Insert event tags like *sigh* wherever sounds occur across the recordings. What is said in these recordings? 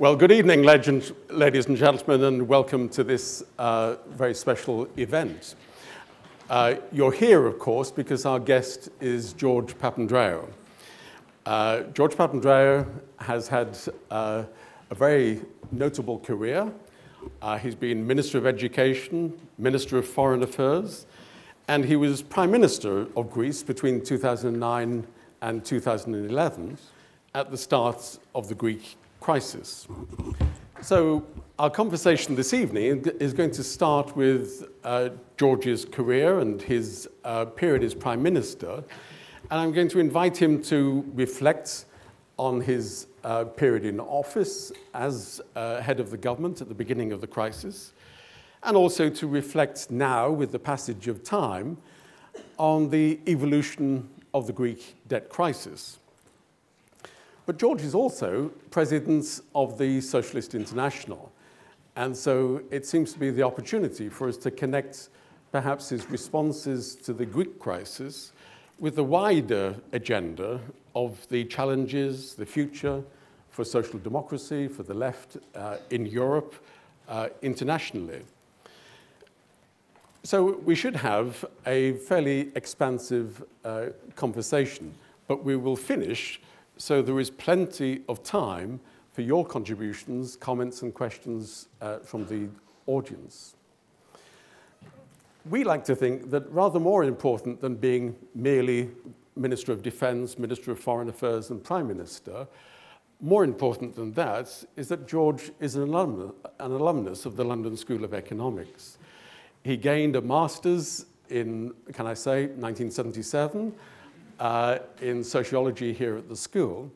Well, good evening, ladies and gentlemen, and welcome to this uh, very special event. Uh, you're here, of course, because our guest is George Papandreou. Uh, George Papandreou has had uh, a very notable career. Uh, he's been Minister of Education, Minister of Foreign Affairs, and he was Prime Minister of Greece between 2009 and 2011 at the start of the Greek crisis. So our conversation this evening is going to start with uh, George's career and his uh, period as Prime Minister. And I'm going to invite him to reflect on his uh, period in office as uh, head of the government at the beginning of the crisis, and also to reflect now, with the passage of time, on the evolution of the Greek debt crisis. But George is also president of the Socialist International. And so it seems to be the opportunity for us to connect perhaps his responses to the Greek crisis with the wider agenda of the challenges, the future for social democracy, for the left uh, in Europe, uh, internationally. So we should have a fairly expansive uh, conversation, but we will finish so there is plenty of time for your contributions, comments, and questions uh, from the audience. We like to think that rather more important than being merely Minister of Defense, Minister of Foreign Affairs, and Prime Minister, more important than that is that George is an an alumnus of the London School of Economics. He gained a master's in, can I say, 1977, uh, in sociology here at the school.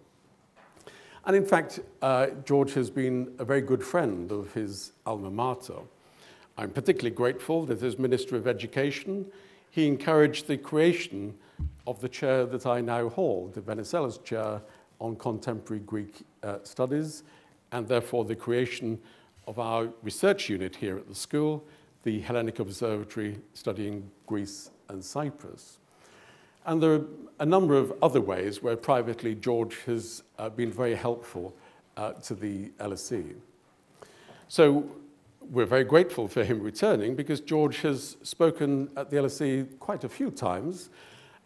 And in fact, uh, George has been a very good friend of his alma mater. I'm particularly grateful that as Minister of Education, he encouraged the creation of the chair that I now hold, the Venizelos Chair on Contemporary Greek uh, Studies, and therefore the creation of our research unit here at the school, the Hellenic Observatory studying Greece and Cyprus. And there are a number of other ways where privately George has uh, been very helpful uh, to the LSE. So we're very grateful for him returning because George has spoken at the LSE quite a few times.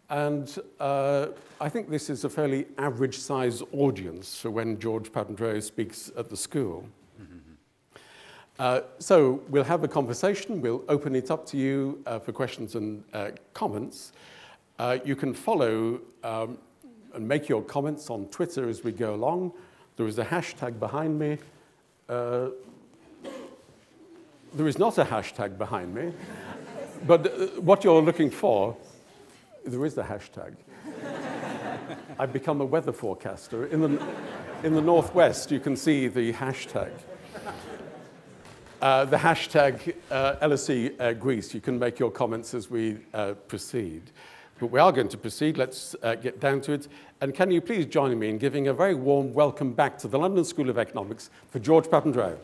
And uh, I think this is a fairly average size audience for when George Papandreou speaks at the school. Uh, so we'll have a conversation. We'll open it up to you uh, for questions and uh, comments. Uh, you can follow um, and make your comments on Twitter as we go along. There is a hashtag behind me. Uh, there is not a hashtag behind me, but uh, what you're looking for, there is a hashtag. *laughs* I've become a weather forecaster. In the, in the Northwest, you can see the hashtag. Uh, the hashtag uh, LSE uh, Greece. You can make your comments as we uh, proceed. But we are going to proceed. Let's uh, get down to it. And can you please join me in giving a very warm welcome back to the London School of Economics for George Papandreou.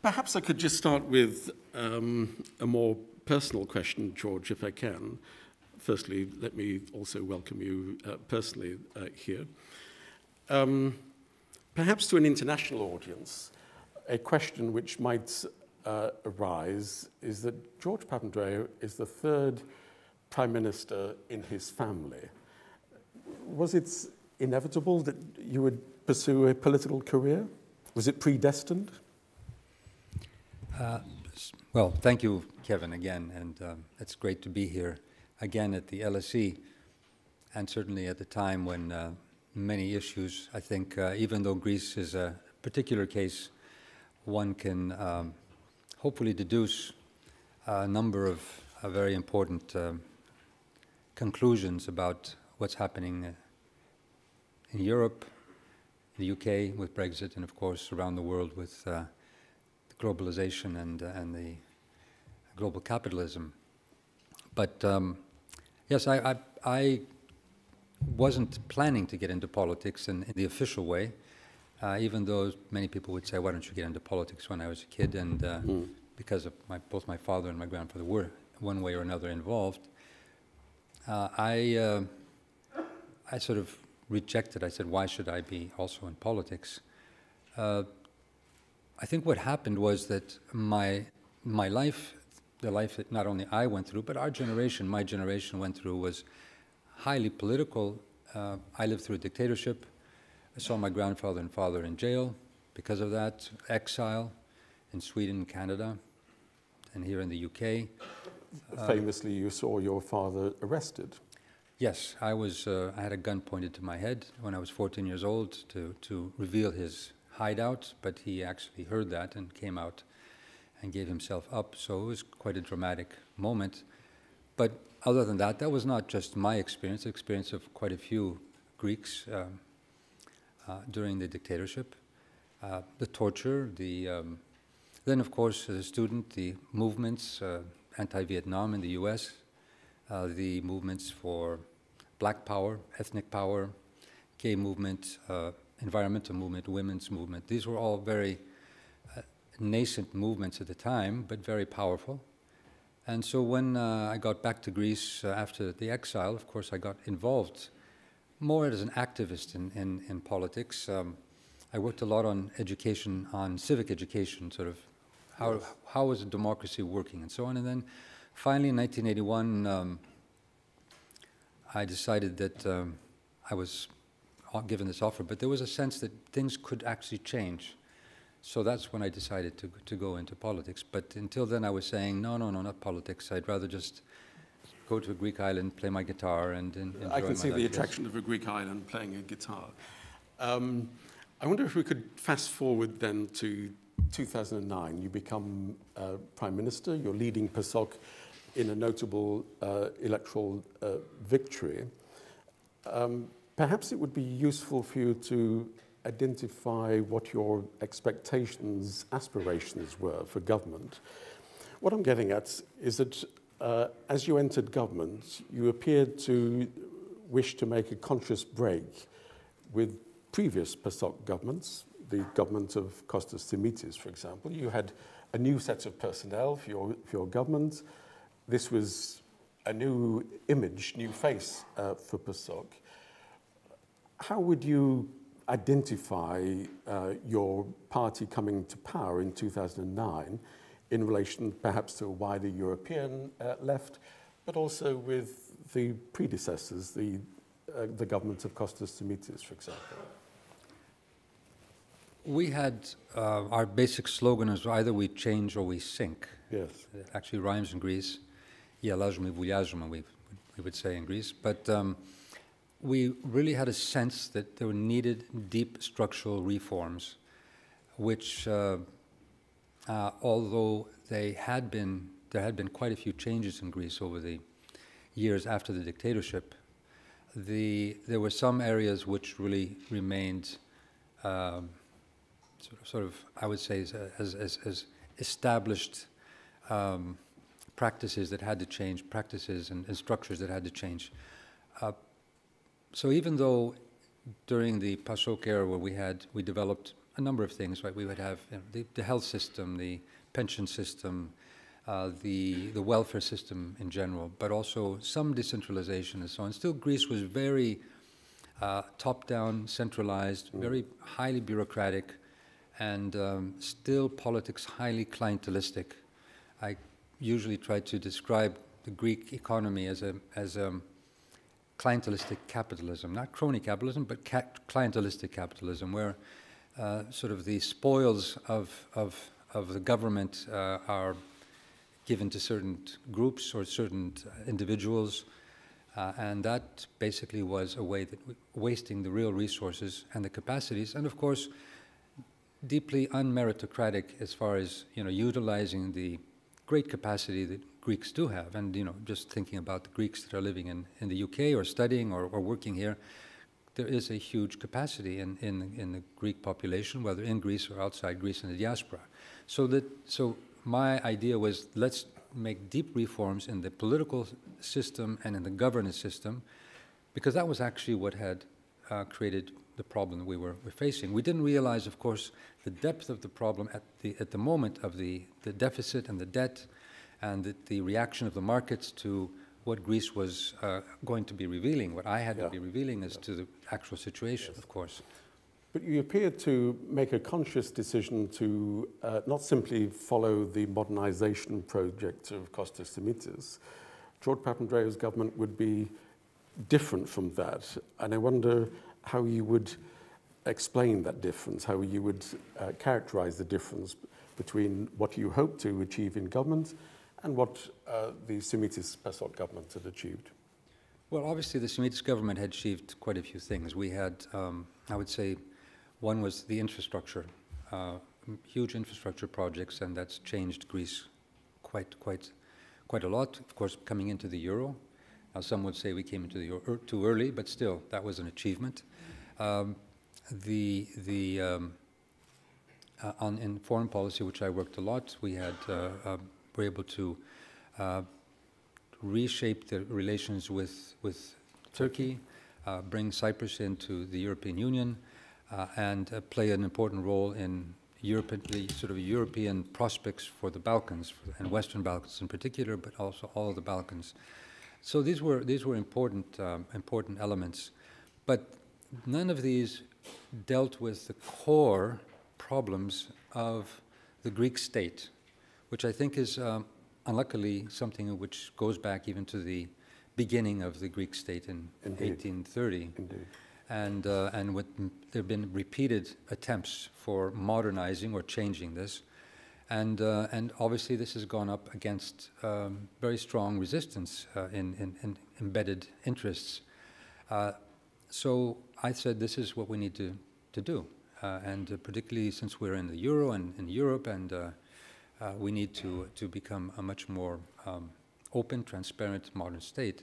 Perhaps I could just start with um, a more personal question, George, if I can. Firstly, let me also welcome you uh, personally uh, here. Um, Perhaps to an international audience, a question which might uh, arise is that George Papandreou is the third prime minister in his family. Was it inevitable that you would pursue a political career? Was it predestined? Uh, well, thank you, Kevin, again, and um, it's great to be here again at the LSE, and certainly at the time when uh, many issues. I think uh, even though Greece is a particular case, one can um, hopefully deduce a number of uh, very important um, conclusions about what's happening uh, in Europe, the UK with Brexit, and of course around the world with uh, globalization and, uh, and the global capitalism. But um, yes, I, I, I wasn't planning to get into politics in, in the official way, uh, even though many people would say, why don't you get into politics when I was a kid? And uh, mm. because of my, both my father and my grandfather were one way or another involved. Uh, I, uh, I sort of rejected, I said, why should I be also in politics? Uh, I think what happened was that my, my life, the life that not only I went through, but our generation, my generation went through, was highly political. Uh, I lived through a dictatorship. I saw my grandfather and father in jail because of that, exile in Sweden, Canada, and here in the UK. Famously, you saw your father arrested. Yes, I was. Uh, I had a gun pointed to my head when I was 14 years old to to reveal his hideout, but he actually heard that and came out and gave himself up. So it was quite a dramatic moment. But other than that, that was not just my experience, the experience of quite a few Greeks um, uh, during the dictatorship. Uh, the torture, the um, then, of course, as a student, the movements, uh, anti-Vietnam in the U.S., uh, the movements for black power, ethnic power, gay movement, uh, environmental movement, women's movement. These were all very uh, nascent movements at the time, but very powerful. And so when uh, I got back to Greece uh, after the exile, of course, I got involved more as an activist in, in, in politics. Um, I worked a lot on education, on civic education, sort of how, yes. how is a democracy working and so on. And then finally in 1981, um, I decided that um, I was given this offer, but there was a sense that things could actually change. So that's when I decided to, to go into politics. But until then, I was saying, no, no, no, not politics. I'd rather just go to a Greek island, play my guitar, and, and enjoy I can see life. the attraction of a Greek island playing a guitar. Um, I wonder if we could fast forward then to 2009. You become uh, Prime Minister. You're leading PASOK in a notable uh, electoral uh, victory. Um, Perhaps it would be useful for you to identify what your expectations, aspirations were for government. What I'm getting at is that uh, as you entered government, you appeared to wish to make a conscious break with previous PASOK governments, the government of Costas Simitis, for example. You had a new set of personnel for your, for your government. This was a new image, new face uh, for PASOK how would you identify uh, your party coming to power in 2009 in relation perhaps to a wider European uh, left, but also with the predecessors, the, uh, the government of Costas Simitis, for example? We had uh, our basic slogan is either we change or we sink. Yes. It actually rhymes in Greece. We, we would say in Greece. But um, we really had a sense that there were needed deep structural reforms, which, uh, uh, although they had been, there had been quite a few changes in Greece over the years after the dictatorship, the, there were some areas which really remained um, sort, of, sort, of, I would say, as, as, as established um, practices that had to change, practices and, and structures that had to change. Uh, so even though during the PASOK era where we had, we developed a number of things, right? We would have you know, the, the, health system, the pension system, uh, the, the welfare system in general, but also some decentralization and so on. Still, Greece was very uh, top-down, centralized, mm. very highly bureaucratic, and um, still politics highly clientelistic. I usually try to describe the Greek economy as a, as a clientelistic capitalism, not crony capitalism, but ca clientelistic capitalism, where uh, sort of the spoils of, of, of the government uh, are given to certain groups or certain individuals. Uh, and that basically was a way that wasting the real resources and the capacities, and of course, deeply unmeritocratic as far as you know utilizing the great capacity that Greeks do have. And, you know, just thinking about the Greeks that are living in, in the UK or studying or, or working here, there is a huge capacity in, in, in the Greek population, whether in Greece or outside Greece in the diaspora. So that, so my idea was let's make deep reforms in the political system and in the governance system, because that was actually what had uh, created the problem we were, were, facing. We didn't realize, of course, the depth of the problem at the, at the moment of the, the deficit and the debt and the, the reaction of the markets to what Greece was uh, going to be revealing, what I had Yeah. to be revealing as Yeah. to the actual situation, Yes. of course. But you appear to make a conscious decision to uh, not simply follow the modernization project of Costas Simitis. George Papandreou's government would be different from that. And I wonder how you would explain that difference, how you would uh, characterize the difference between what you hope to achieve in government and what uh, the Simitis PASOK government had achieved. Well, obviously, the Simitis government had achieved quite a few things. We had, um, I would say, one was the infrastructure, uh, huge infrastructure projects, and that's changed Greece quite, quite, quite a lot. Of course, coming into the euro. Now, some would say we came into the euro er, too early, but still, that was an achievement. Um, the the um, uh, on in foreign policy, which I worked a lot, we had uh, uh, were able to uh, reshape the relations with with Turkey, uh, bring Cyprus into the European Union, uh, and uh, play an important role in Europe, the sort of European prospects for the Balkans and Western Balkans in particular, but also all of the Balkans. So these were these were important um, important elements, but none of these dealt with the core problems of the Greek state, which I think is um, unluckily something which goes back even to the beginning of the Greek state in Indeed. 1830. Indeed. And, uh, and with, there have been repeated attempts for modernizing or changing this. And, uh, and obviously, this has gone up against um, very strong resistance uh, in, in, in embedded interests. Uh, so I said, this is what we need to, to do. Uh, and uh, particularly since we're in the euro and in Europe, and uh, we need to, to become a much more um, open, transparent, modern state.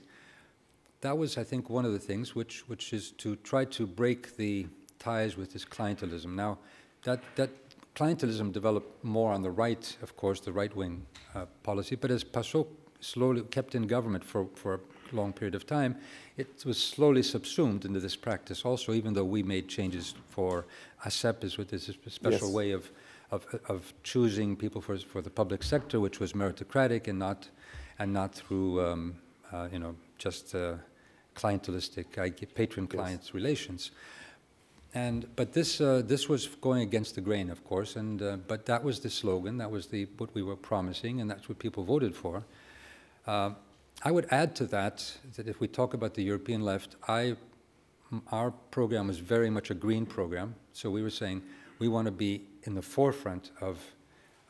That was, I think, one of the things, which, which is to try to break the ties with this clientelism. Now, that, that clientelism developed more on the right, of course, the right-wing uh, policy, but as PASOK slowly kept in government for, for a long period of time, it was slowly subsumed into this practice also, even though we made changes for ASEP, is with this special Yes. way of, of, of choosing people for, for the public sector, which was meritocratic and not, and not through, um, uh, you know, just uh, clientelistic, patron-client relations. And, but this, uh, this was going against the grain, of course, and, uh, but that was the slogan, that was the, what we were promising, and that's what people voted for. Uh, I would add to that, that if we talk about the European left, I, our program was very much a green program, so we were saying we want to be in the forefront of,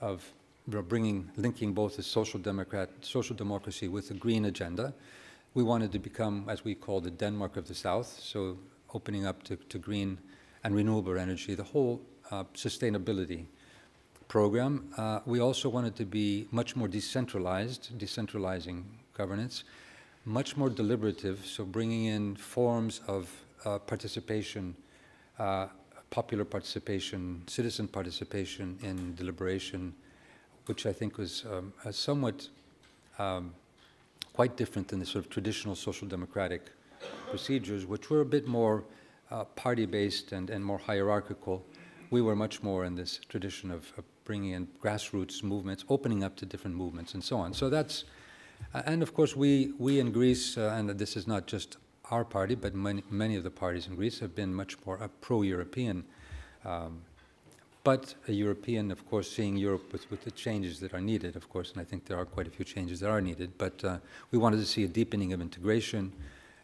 of bringing, linking both the social democrat, social democracy with the green agenda. We wanted to become, as we call the Denmark of the South, so opening up to, to green and renewable energy, the whole uh, sustainability program. Uh, we also wanted to be much more decentralized, decentralizing governance, much more deliberative, so bringing in forms of uh, participation, uh, popular participation, citizen participation in deliberation, which I think was um, a somewhat um, quite different than the sort of traditional social democratic procedures, which were a bit more uh, party-based and, and more hierarchical. We were much more in this tradition of, of bringing in grassroots movements, opening up to different movements, and so on. So that's, uh, and of course, we, we in Greece, uh, and this is not just our party, but many, many of the parties in Greece have been much more a pro-European, um, but a European, of course, seeing Europe with, with the changes that are needed, of course, and I think there are quite a few changes that are needed, but uh, we wanted to see a deepening of integration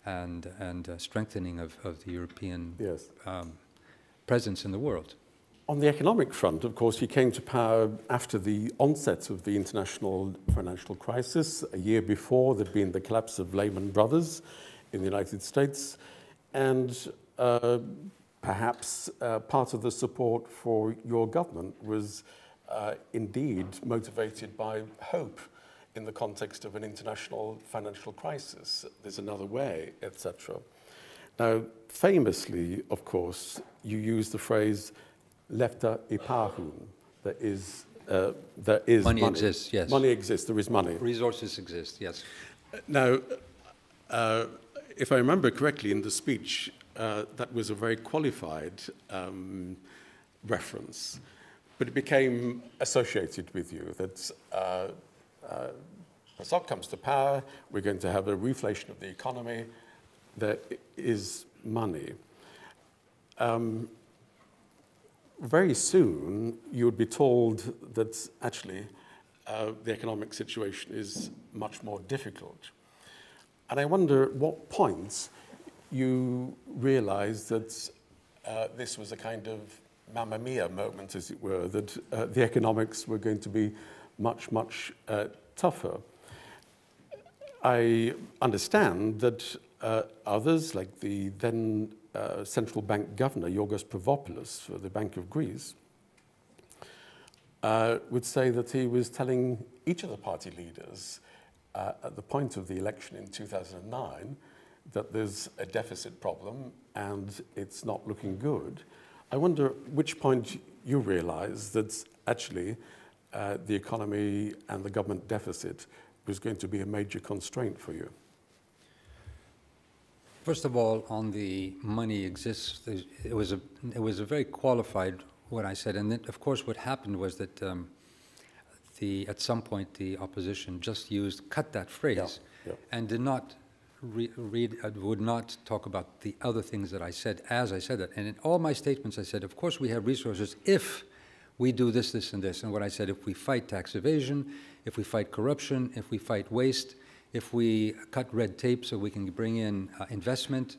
and, and uh, strengthening of, of the European Yes. um, presence in the world. On the economic front, of course, he came to power after the onset of the international financial crisis. A year before, there'd been the collapse of Lehman Brothers in the United States. And uh, perhaps uh, part of the support for your government was uh, indeed motivated by hope in the context of an international financial crisis. There's another way, etc. Now, famously, of course, you use the phrase "lefta ipahun," that is, uh, there is Money exists, yes. Money exists. There is money. Resources exist, yes. Now, uh, if I remember correctly, in the speech, uh, that was a very qualified um, reference, but it became associated with you that uh, uh, PASOK comes to power, we're going to have a reflation of the economy. There is money. Um, very soon, you would be told that actually uh, the economic situation is much more difficult. And I wonder at what point you realized that uh, this was a kind of mamma mia moment, as it were, that uh, the economics were going to be much, much uh, tougher. I understand that uh, others, like the then uh, central bank governor, Yorgos Provopoulos, for the Bank of Greece, uh, would say that he was telling each of the party leaders uh, at the point of the election in 2009 that there's a deficit problem and it's not looking good. I wonder which point you realize that actually uh, the economy and the government deficit was going to be a major constraint for you. First of all, on the money exists, it was a, it was a very qualified what I said. And then, of course, what happened was that um, the, at some point the opposition just used, cut that phrase, yeah, yeah. and did not re read, uh, would not talk about the other things that I said as I said that. And in all my statements, I said, of course, we have resources if we do this, this, and this. And what I said, if we fight tax evasion, if we fight corruption, if we fight waste, if we cut red tape so we can bring in uh, investment,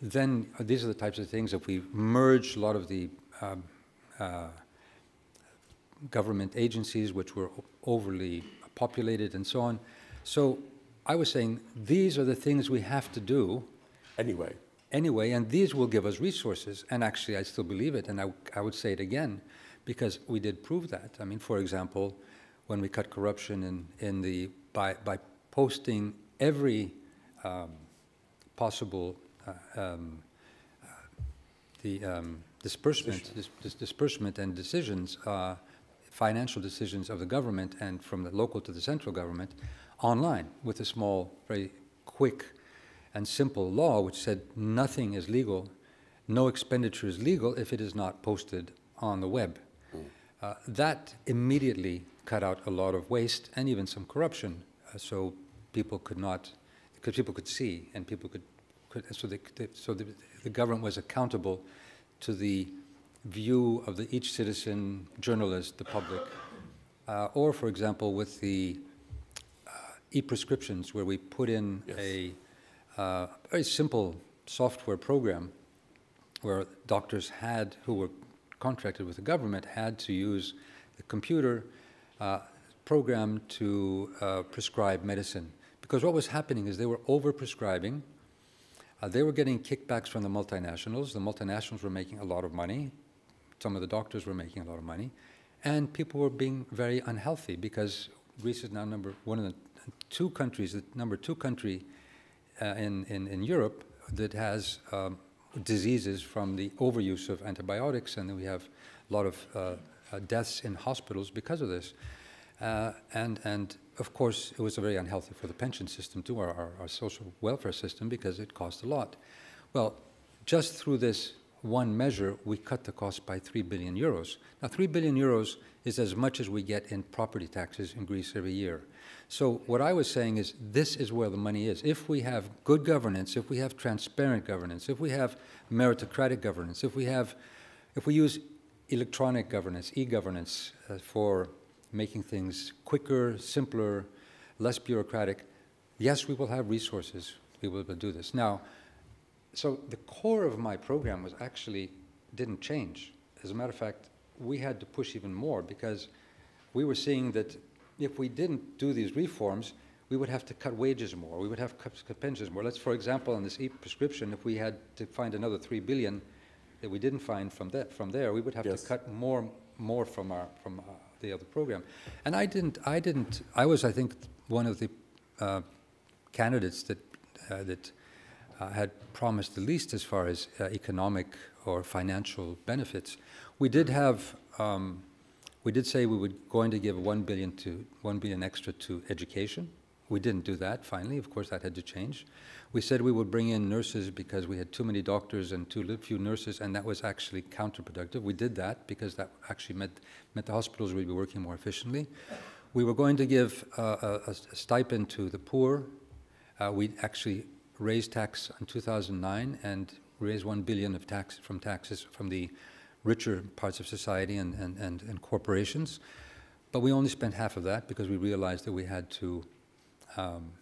then uh, these are the types of things. If we merge a lot of the um, uh, government agencies which were overly populated and so on. So I was saying these are the things we have to do. Anyway. Anyway, and these will give us resources. And actually, I still believe it, and I, I would say it again, because we did prove that. I mean, for example, when we cut corruption in, in the, by, by posting every um, possible uh, um, uh, the um, disbursement, dis, dis, disbursement and decisions, uh, financial decisions of the government and from the local to the central government online with a small, very quick and simple law which said nothing is legal, no expenditure is legal if it is not posted on the web. Mm. Uh, that immediately cut out a lot of waste and even some corruption, uh, so people could not, because people could see and people could, could so, they, so the, the government was accountable to the view of the, each citizen, journalist, the public, uh, or, for example, with the uh, e-prescriptions, where we put in yes. a uh, very simple software program where doctors had, who were contracted with the government, had to use the computer uh, program to uh, prescribe medicine. Because what was happening is they were over-prescribing, uh, they were getting kickbacks from the multinationals. The multinationals were making a lot of money. Some of the doctors were making a lot of money. And people were being very unhealthy because Greece is now number one of the two countries, the number two country uh, in, in, in Europe that has um, diseases from the overuse of antibiotics, and we have a lot of uh, uh, deaths in hospitals because of this. Uh, and, and of course, it was very unhealthy for the pension system too, our, our, our, social welfare system, because it cost a lot. Well, just through this one measure, we cut the cost by 3 billion euros. Now, 3 billion euros is as much as we get in property taxes in Greece every year. So what I was saying is this is where the money is. If we have good governance, if we have transparent governance, if we have meritocratic governance, if we have, if we use electronic governance, e-governance uh, for making things quicker, simpler, less bureaucratic, yes, we will have resources able to do this. Now, so the core of my program was actually didn't change. As a matter of fact, we had to push even more because we were seeing that if we didn't do these reforms, we would have to cut wages more. We would have to cut pensions more. Let's, for example, on this e-prescription, if we had to find another three billion that we didn't find from that from there, we would have yes. to cut more more from our from uh, the other program. And I didn't, I didn't, I was, I think, one of the uh, candidates that, uh, that uh, had promised the least as far as uh, economic or financial benefits. We did have, um, we did say we were going to give 1 billion to, 1 billion extra to education. We didn't do that, finally. Of course, that had to change. We said we would bring in nurses because we had too many doctors and too few nurses, and that was actually counterproductive. We did that because that actually meant, meant the hospitals would be working more efficiently. we were going to give uh, a, a stipend to the poor. Uh, we actually raised tax in 2009 and raised 1 billion of tax from taxes from the richer parts of society and, and, and, and corporations. But we only spent half of that because we realized that we had to um,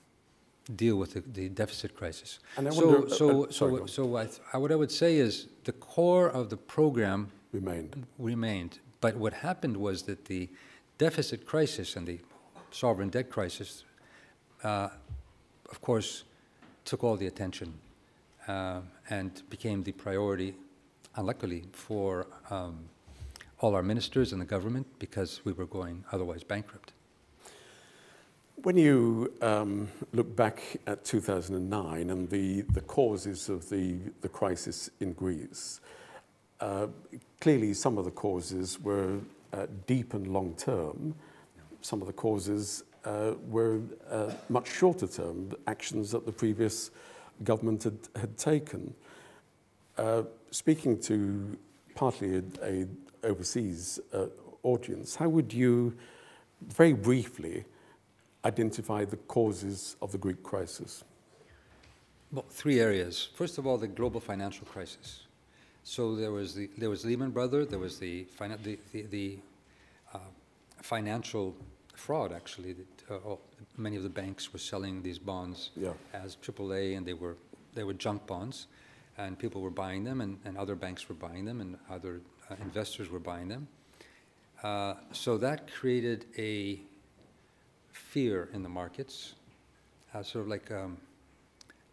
deal with the, the, deficit crisis. And I so, wonder, so, uh, sorry, so, so I th- what I would say is the core of the program remained. remained. But what happened was that the deficit crisis and the sovereign debt crisis, uh, of course, took all the attention uh, and became the priority, unluckily, for um, all our ministers and the government because we were going otherwise bankrupt. When you um, look back at 2009 and the, the causes of the, the crisis in Greece, uh, clearly some of the causes were uh, deep and long term. Some of the causes uh, were uh, much shorter term actions that the previous government had, had taken. Uh, speaking to partly a, a overseas uh, audience, how would you very briefly identify the causes of the Greek crisis? Well, three areas. First of all, the global financial crisis. So there was the there was Lehman Brothers, there was the the the, the uh, financial fraud actually. That, uh, many of the banks were selling these bonds yeah. as AAA, and they were they were junk bonds, and people were buying them, and, and other banks were buying them, and other uh, investors were buying them. Uh, so that created a fear in the markets, uh, sort of like um,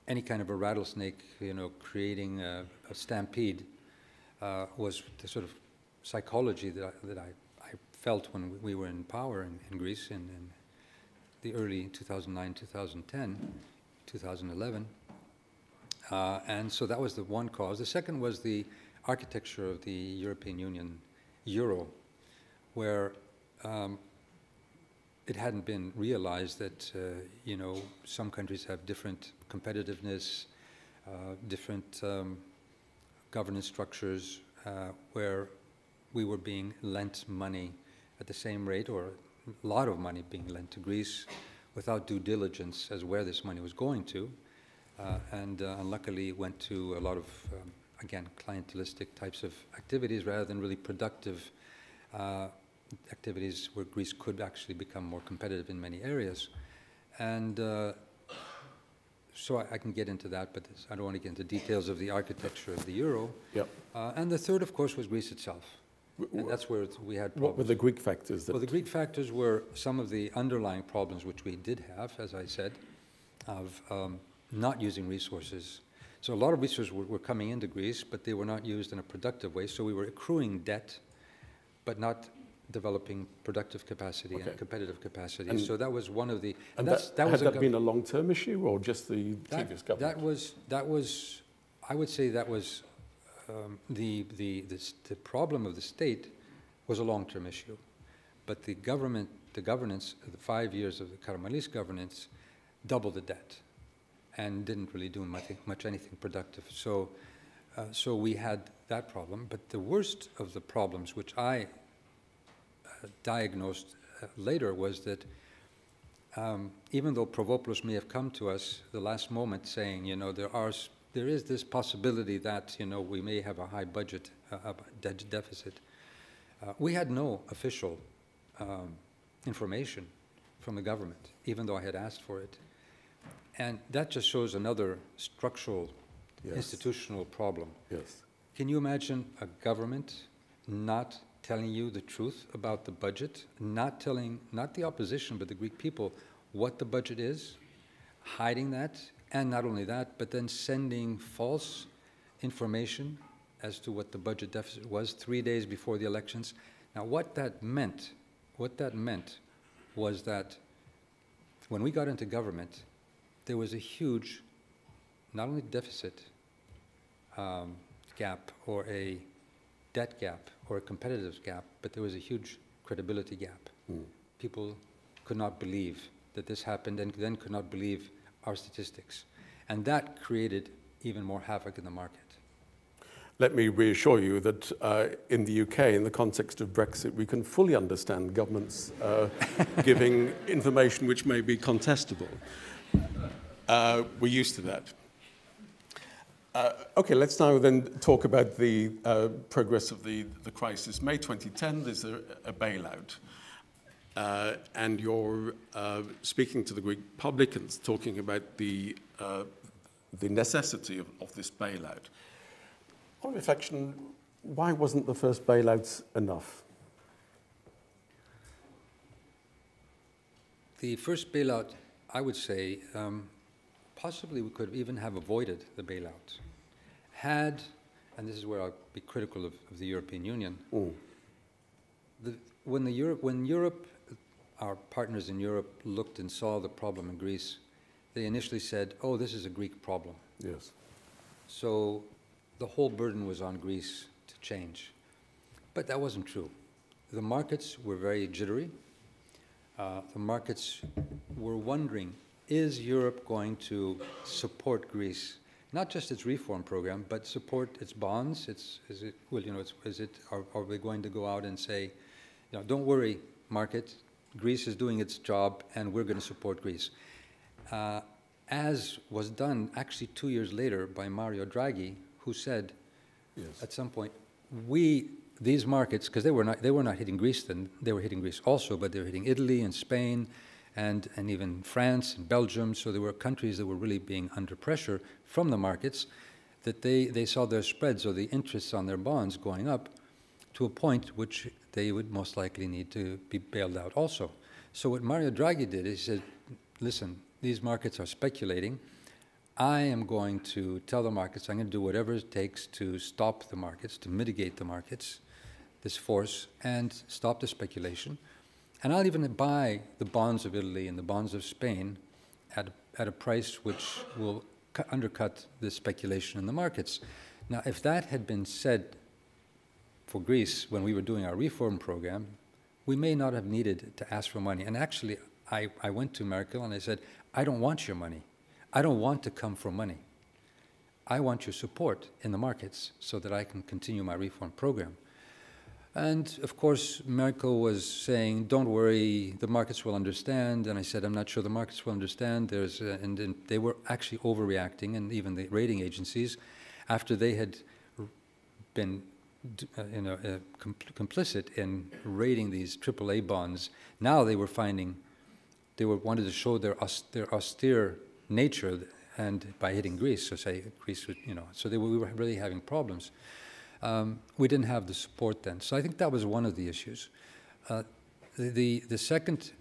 any kind of a rattlesnake, you know, creating a, a stampede uh, was the sort of psychology that I, that I, I felt when we were in power in, in Greece in, in, the early 2009, 2010, 2011. Uh, and so that was the one cause. The second was the architecture of the European Union euro, where um, it hadn't been realized that uh, you know some countries have different competitiveness, uh, different um, governance structures uh, where we were being lent money at the same rate or lot of money being lent to Greece without due diligence as where this money was going to. Uh, and uh, unluckily went to a lot of, um, again, clientelistic types of activities rather than really productive uh, activities where Greece could actually become more competitive in many areas. And uh, so I, I, can get into that, but I don't want to get into details of the architecture of the euro. Yep. Uh, and the third, of course, was Greece itself. And that's where we had problems. What were the Greek factors? well, the Greek factors were some of the underlying problems which we did have, as I said, of um, not using resources. So a lot of resources were, were, coming into Greece, but they were not used in a productive way. So we were accruing debt, but not developing productive capacity okay. and competitive capacity. And so that was one of the. And, and that, that was that been a long-term issue or just the that, previous government? That was that was, I would say that was, um, the, the the the problem of the state was a long-term issue, but the government, the governance, the five years of the Karamanlis governance, doubled the debt, and didn't really do much, much anything productive. So. Uh, so we had that problem, but the worst of the problems, which I diagnosed uh, later was that um, even though Provopoulos may have come to us the last moment saying, you know, there are there is this possibility that you know we may have a high budget uh, de deficit. Uh, we had no official um, information from the government, even though I had asked for it, and that just shows another structural, yes. institutional problem. Yes. Can you imagine a government not telling you the truth about the budget, not telling, not the opposition, but the Greek people, what the budget is, hiding that, and not only that, but then sending false information as to what the budget deficit was three days before the elections. Now, what that meant, what that meant was that when we got into government, there was a huge, not only deficit um, gap or a debt gap or a competitive gap, but there was a huge credibility gap. Mm. People could not believe that this happened and then could not believe our statistics. And that created even more havoc in the market. let me reassure you that uh, in the UK, in the context of Brexit, we can fully understand governments uh, *laughs* giving information which may be contestable. Uh, we're used to that. Uh, okay, let's now then talk about the uh, progress of the, the crisis. May 2010, there's a, a bailout. Uh, and you're uh, speaking to the Greek publicans, talking about the, uh, the necessity of, of this bailout. On reflection, why wasn't the first bailout enough? The first bailout, I would say, um, possibly we could even have avoided the bailout. Had, and this is where I'll be critical of, of the European Union, mm. the, when, the Europe, when Europe, our partners in Europe, looked and saw the problem in Greece, they initially said, oh, this is a Greek problem. Yes. So the whole burden was on Greece to change. But that wasn't true. The markets were very jittery. Uh, the markets were wondering is Europe going to support Greece, not just its reform program, but support its bonds? Its, is it, well, you know, is it, are, are we going to go out and say, you know, don't worry, market, Greece is doing its job and we're going to support Greece. Uh, as was done actually two years later by Mario Draghi, who said yes. at some point, we, these markets, because they were not, they were not hitting Greece then, they were hitting Greece also, but they were hitting Italy and Spain and, and even France and Belgium. So there were countries that were really being under pressure from the markets that they, they saw their spreads or the interests on their bonds going up to a point which they would most likely need to be bailed out also. So what Mario Draghi did is he said, listen, these markets are speculating. I am going to tell the markets, I'm going to do whatever it takes to stop the markets, to mitigate the markets, this force, and stop the speculation. And I'll even buy the bonds of Italy and the bonds of Spain at, at a price which will undercut the speculation in the markets. Now, if that had been said for Greece when we were doing our reform program, we may not have needed to ask for money. And actually, I, I went to Merkel and I said, I don't want your money. I don't want to come for money. I want your support in the markets so that I can continue my reform program. And of course, Merkel was saying, "Don't worry, the markets will understand." And I said, "I'm not sure the markets will understand." There's, uh, and, and, they were actually overreacting, and even the rating agencies, after they had been, you know, uh, com complicit in rating these AAA bonds, now they were finding, they were wanted to show their aus their austere nature, and by hitting Greece, so say Greece, would, you know, so they were, we were really having problems. Um, we didn't have the support then. So I think that was one of the issues. Uh, the, the, the, second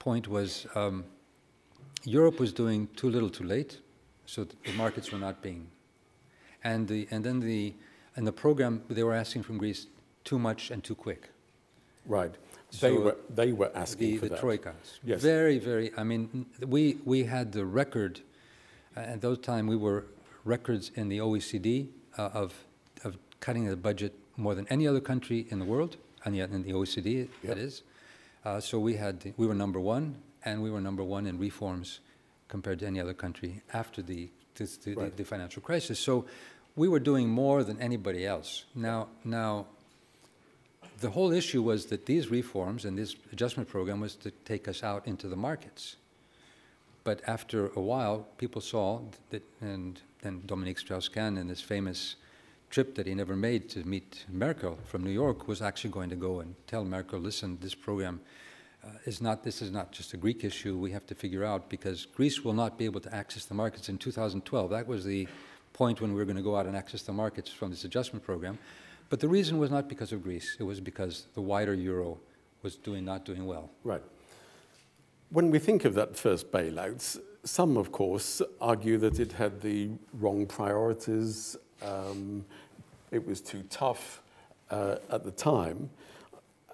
point was um, Europe was doing too little too late, so the markets were not being. And, the, and then the, and the program, they were asking from Greece too much and too quick. Right. They, were, they were asking the, for the that. troikas. Yes. Very, very, I mean, we, we had the record, uh, at those time we were records in the OECD uh, of cutting the budget more than any other country in the world, and yet in the OECD, yep. that is. Uh, so we had we were number one, and we were number one in reforms compared to any other country after the the, right. the, the, financial crisis. So we were doing more than anybody else. Now, now, the whole issue was that these reforms and this adjustment program was to take us out into the markets. But after a while, people saw that, and then Dominique Strauss-Kahn in this famous trip that he never made to meet Merkel from New York was actually going to go and tell Merkel, listen, this program uh, is not, this is not just a Greek issue we have to figure out because Greece will not be able to access the markets in 2012. That was the point when we were going to go out and access the markets from this adjustment program. But the reason was not because of Greece, it was because the wider euro was doing, not doing well. Right. When we think of that first bailout, some, of course, argue that it had the wrong priorities um, it was too tough uh, at the time.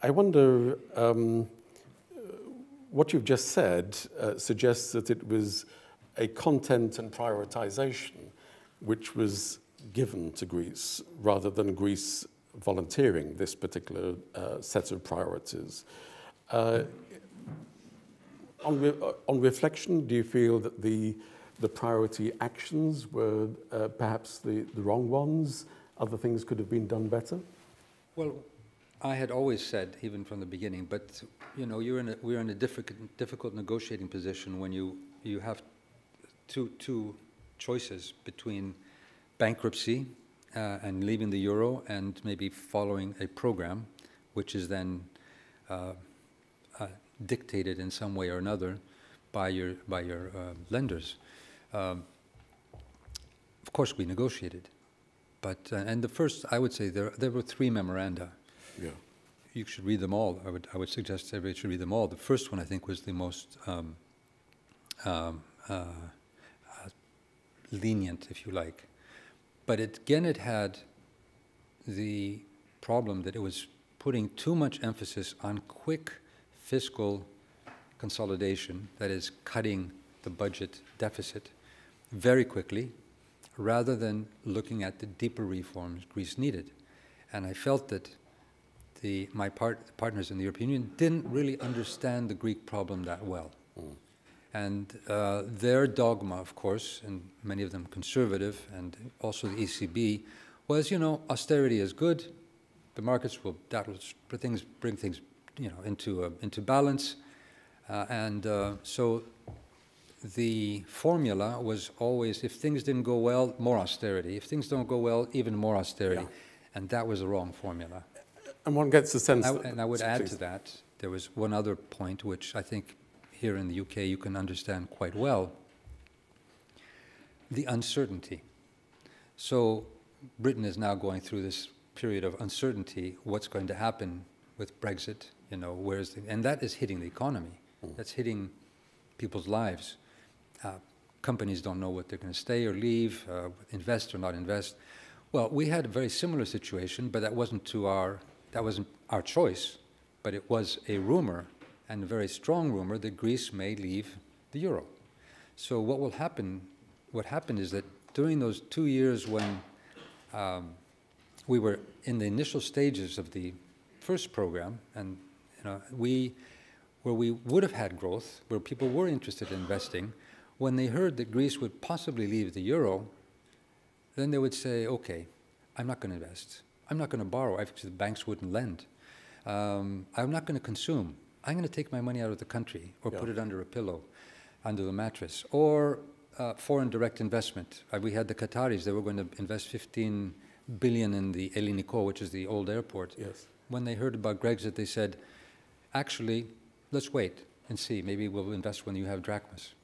I wonder um, what you've just said uh, suggests that it was a content and prioritization which was given to Greece rather than Greece volunteering this particular uh, set of priorities. Uh, on, re on reflection, do you feel that the the priority actions were uh, perhaps the, the wrong ones other things could have been done better? Well, I had always said, even from the beginning, but you know, you're in a, we're in a difficult, difficult negotiating position when you, you have two, two choices between bankruptcy uh, and leaving the euro and maybe following a program, which is then uh, uh, dictated in some way or another by your, by your uh, lenders. Um, of course, we negotiated. But, uh, and the first, I would say, there, there were three memoranda. Yeah. You should read them all. I would, I would suggest everybody should read them all. The first one, I think, was the most um, um, uh, lenient, if you like. But it, again, it had the problem that it was putting too much emphasis on quick fiscal consolidation, that is, cutting the budget deficit very quickly, rather than looking at the deeper reforms Greece needed. And I felt that the, my part, partners in the European Union didn't really understand the Greek problem that well. And uh, their dogma, of course, and many of them conservative, and also the ECB, was, you know, austerity is good. The markets will that will things bring things, you know, into uh, into balance, uh, and uh, so the formula was always if things didn't go well, more austerity. If things don't go well, even more austerity. Yeah. And that was the wrong formula. And one gets the sense. I, and I would add to that, there was one other point which I think here in the UK you can understand quite well the uncertainty. So Britain is now going through this period of uncertainty what's going to happen with Brexit, you know, where's the, and that is hitting the economy. Mm. That's hitting people's lives. Uh, companies don't know what they're going to stay or leave, uh, invest or not invest. Well, we had a very similar situation, but that wasn't to our that wasn't our choice, but it was a rumor and a very strong rumor that Greece may leave the euro. So what will happen? What happened is that during those two years when um, we were in the initial stages of the first program, and you know, we, where we would have had growth, where people were interested in investing, when they heard that Greece would possibly leave the euro, then they would say, okay, I'm not going to invest. I'm not going to borrow. Actually, the banks wouldn't lend. Um, I'm not going to consume. I'm going to take my money out of the country or yeah. put it under a pillow, under the mattress, or uh, foreign direct investment. Uh, we had the Qataris, they were going to invest 15 billion in the El Elliniko, which is the old airport. Yes. When they heard about Grexit, they said, actually, let's wait and see. Maybe we'll invest when you have drachmas.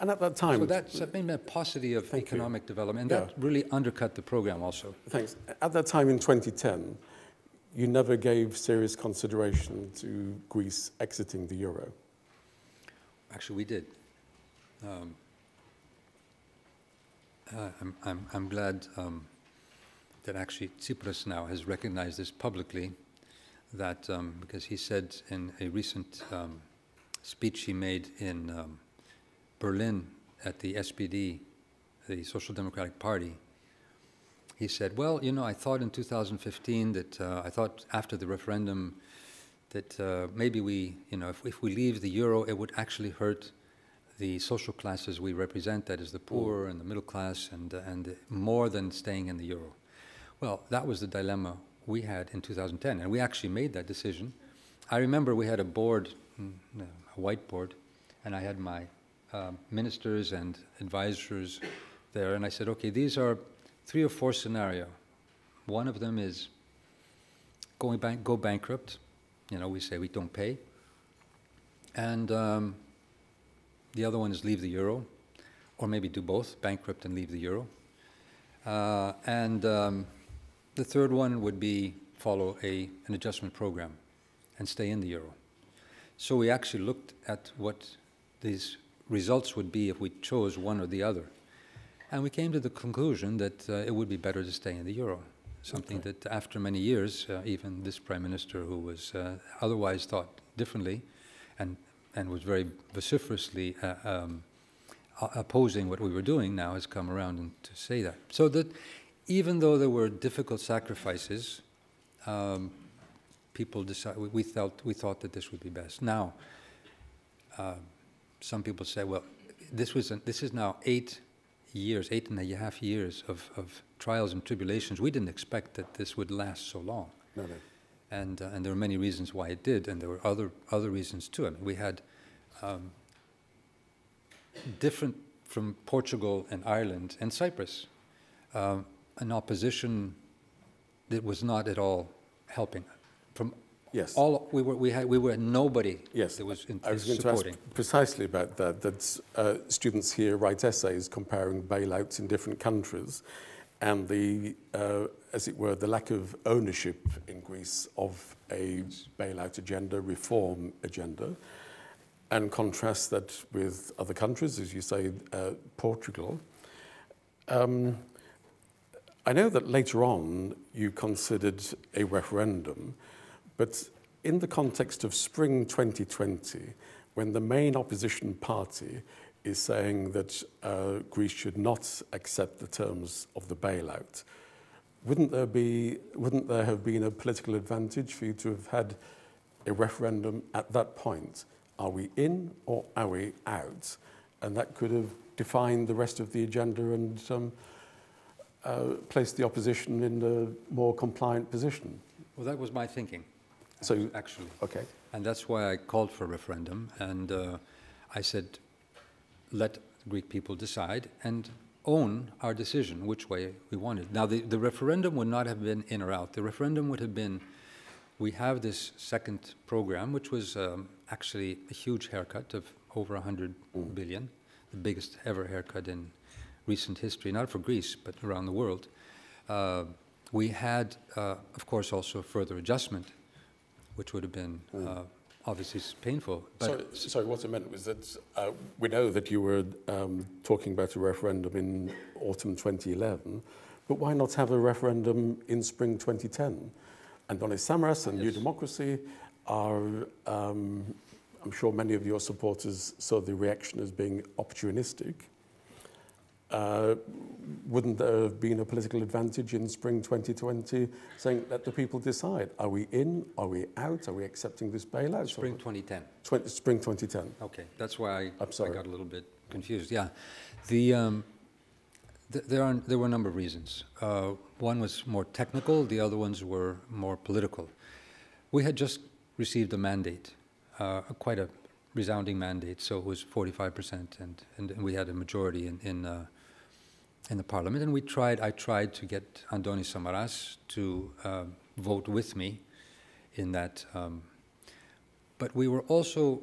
And at that time... So that's that's been a paucity of economic you. development, and yeah. that really undercut the program also. Thanks. At that time in 2010, you never gave serious consideration to Greece exiting the euro. Actually, we did. Um, uh, I'm, I'm, I'm, glad um, that actually Tsipras now has recognized this publicly, that um, because he said in a recent um, speech he made in um, Berlin at the SPD, the Social Democratic Party, he said, well, you know, I thought in 2015 that uh, I thought after the referendum that uh, maybe we, you know, if, if we leave the euro, it would actually hurt the social classes we represent, that is the poor and the middle class, and, uh, and more than staying in the euro. Well, that was the dilemma we had in 2010, and we actually made that decision. I remember we had a board, mm, a whiteboard, and I had my um, ministers and advisors there, and I said, okay, these are three or four scenario. One of them is going bank, go bankrupt. You know, we say we don't pay. And um, the other one is leave the euro, or maybe do both, bankrupt and leave the euro. Uh, and um, the third one would be follow a, an adjustment program and stay in the euro. So we actually looked at what these results would be if we chose one or the other. And we came to the conclusion that uh, it would be better to stay in the euro, something okay. that after many years, uh, even this prime minister who was uh, otherwise thought differently and, and was very vociferously uh, um, opposing what we were doing now has come around and to say that. So that even though there were difficult sacrifices, um, people decided, we, felt, we thought that this would be best. Now, uh, some people say, well, this, was this is now eight years, eight and a half years of, of trials and tribulations. We didn't expect that this would last so long. No, no. And, uh, and there were many reasons why it did, and there were other, other reasons too. I mean, we had um, different from Portugal and Ireland and Cyprus, um, an opposition that was not at all helping. From Yes. all, we were, we had, we were nobody Yes, that was in, I was going supporting. to ask precisely about that, that uh, students here write essays comparing bailouts in different countries and the, uh, as it were, the lack of ownership in Greece of a bailout agenda, reform agenda, and contrast that with other countries, as you say, uh, Portugal. Um, I know that later on you considered a referendum, but in the context of spring 2020, when the main opposition party is saying that uh, Greece should not accept the terms of the bailout, wouldn't there, be, wouldn't there have been a political advantage for you to have had a referendum at that point? Are we in or are we out? And that could have defined the rest of the agenda and um, uh, placed the opposition in a more compliant position. Well, that was my thinking, So, you, actually. okay. And that's why I called for a referendum. And uh, I said, let Greek people decide and own our decision, which way we wanted. Now, the, the referendum would not have been in or out. The referendum would have been we have this second program, which was um, actually a huge haircut of over 100 Mm. billion, the biggest ever haircut in recent history, not for Greece, but around the world. Uh, we had, uh, of course, also further adjustment, which would have been uh, obviously painful. But So, sorry, what I meant was that uh, we know that you were um, talking about a referendum in autumn 2011, but why not have a referendum in spring 2010? Antonis Samaras and New Democracy are, um, I'm sure many of your supporters saw the reaction as being opportunistic. Uh, wouldn't there have been a political advantage in spring 2020 saying, let the people decide? Are we in? Are we out? Are we accepting this bailout? spring 2010. 20, spring 2010. Okay, that's why I, I'm I got a little bit confused. Yeah, the um, th- there are there were a number of reasons. Uh, one was more technical. The other ones were more political. We had just received a mandate, uh, quite a resounding mandate. So it was 45 percent, and, and and we had a majority in in. Uh, in the parliament, and we tried. I tried to get Andoni Samaras to uh, vote with me in that um, but we were also,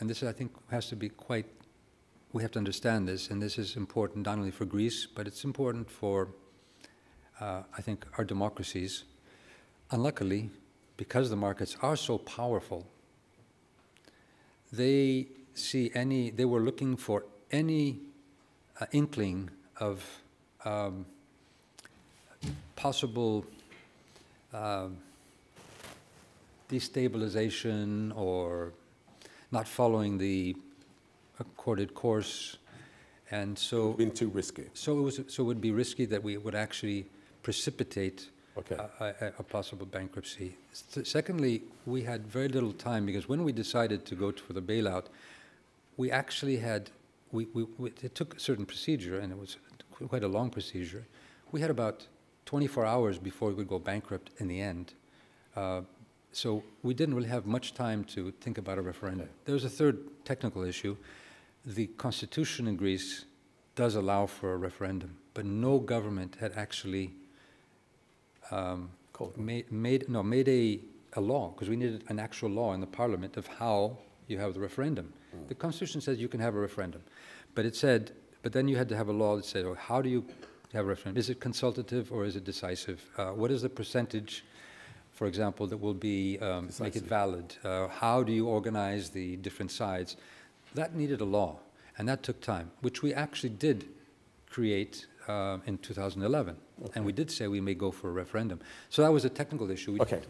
and this I think has to be quite, we have to understand this, and this is important not only for Greece, but it's important for, uh, I think, our democracies. Unluckily, because the markets are so powerful, they see any, they were looking for any uh, inkling of um, possible um, destabilization or not following the accorded course. And so, been too risky. so it was, so it would be risky that we would actually precipitate Okay. a, a, a possible bankruptcy. S- Secondly, we had very little time because when we decided to go for the bailout, we actually had, we, we, we, it took a certain procedure and it was quite a long procedure. We had about 24 hours before we would go bankrupt in the end. Uh, so we didn't really have much time to think about a referendum. There was a third technical issue. The constitution in Greece does allow for a referendum, but no government had actually um, made, made, no, made a, a law, because we needed an actual law in the parliament of how you have the referendum. The constitution says you can have a referendum, but it said, but then you had to have a law that said, oh, how do you have a referendum? Is it consultative or is it decisive? Uh, what is the percentage, for example, that will be, um, make it valid? Uh, how do you organize the different sides? That needed a law, and that took time, which we actually did create uh, in 2011. And we did say we may go for a referendum. So that was a technical issue, we- Okay.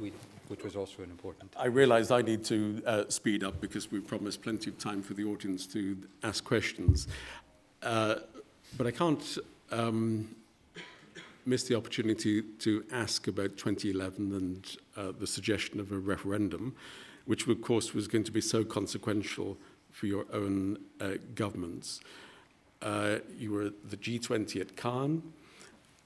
We- which was also an important. I realise I need to uh, speed up because we've promised plenty of time for the audience to ask questions. Uh, but I can't um, miss the opportunity to ask about 2011 and uh, the suggestion of a referendum, which of course was going to be so consequential for your own uh, governments. Uh, you were the G20 at Cannes.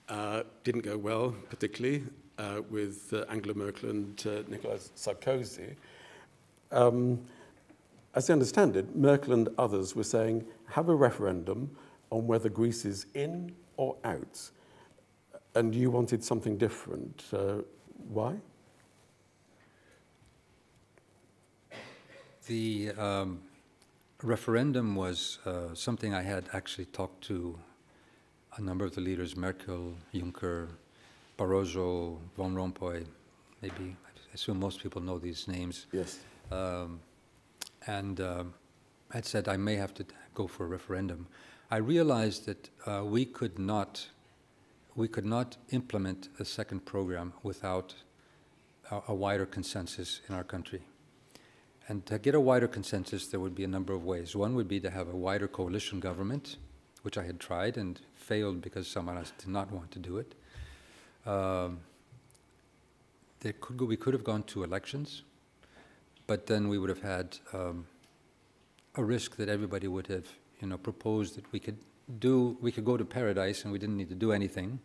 Uh, didn't go well, particularly uh, with uh, Angela Merkel and uh, Nicolas Sarkozy. Um, as I understand it, Merkel and others were saying, have a referendum on whether Greece is in or out. And you wanted something different. Uh, why? The um, referendum was uh, something I had actually talked to a number of the leaders, Merkel, Juncker, Barroso, Van Rompuy, maybe, I assume most people know these names. Yes. Um, and um, had said I may have to go for a referendum. I realized that uh, we could not, we could not implement a second program without a, a wider consensus in our country. And to get a wider consensus, there would be a number of ways. One would be to have a wider coalition government, which I had tried and failed because someone else did not want to do it. Um, could go, we could have gone to elections, but then we would have had um, a risk that everybody would have, you know, proposed that we could do, we could go to paradise and we didn't need to do anything,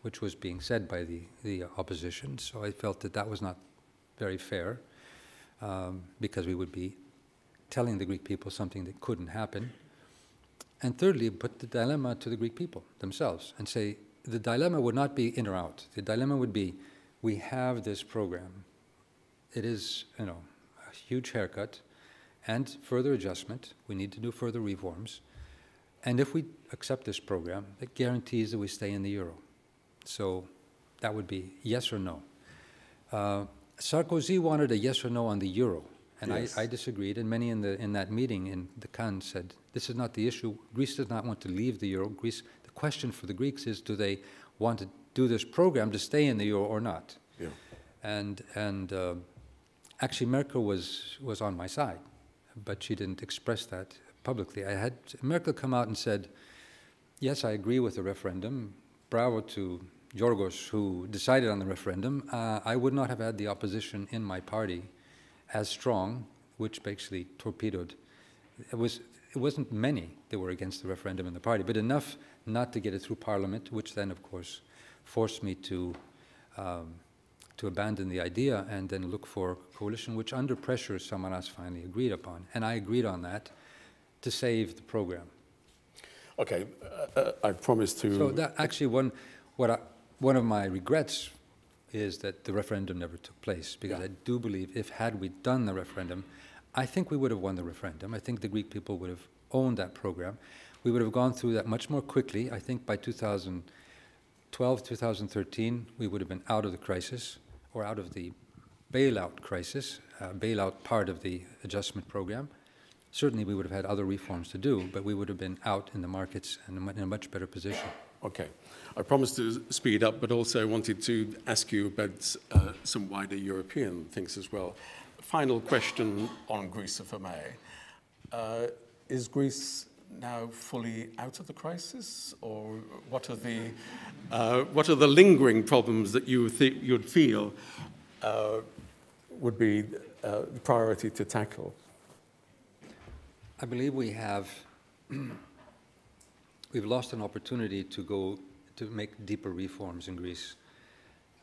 which was being said by the, the opposition. So I felt that that was not very fair um, because we would be telling the Greek people something that couldn't happen. And thirdly, put the dilemma to the Greek people themselves and say the dilemma would not be in or out. The dilemma would be we have this program. It is, you know, a huge haircut and further adjustment. We need to do further reforms. And if we accept this program, it guarantees that we stay in the euro. So that would be yes or no. Uh, Sarkozy wanted a yes or no on the euro, and Yes. I, I disagreed. And many in the in that meeting in the Cannes said this is not the issue. Greece does not want to leave the euro. Greece. Question for the Greeks is, do they want to do this program to stay in the euro or not? Yeah. And and uh, actually, Merkel was was on my side, but she didn't express that publicly. I had Merkel come out and said, "Yes, I agree with the referendum. Bravo to Yorgos, who decided on the referendum. Uh, I would not have had the opposition in my party as strong, which basically torpedoed. It was it wasn't many that were against the referendum in the party, but enough not to get it through Parliament, which then, of course, forced me to." Um, to abandon the idea and then look for coalition, which under pressure Samaras finally agreed upon. And I agreed on that to save the program. Okay, uh, uh, I promise to. So that actually one, what I, one of my regrets is that the referendum never took place because Yeah. I do believe if had we done the referendum, I think we would have won the referendum. I think the Greek people would have owned that program. We would have gone through that much more quickly. I think by 2012, 2013, we would have been out of the crisis or out of the bailout crisis, uh, bailout part of the adjustment program. Certainly, we would have had other reforms to do, but we would have been out in the markets and in a much better position. Okay. I promised to speed up, but also wanted to ask you about uh, some wider European things as well. Final question on Greece, if I may. Uh, is Greece now fully out of the crisis, or what are the, uh, what are the lingering problems that you you'd feel uh, would be uh, the priority to tackle? I believe we have, *clears throat* we've lost an opportunity to go, to make deeper reforms in Greece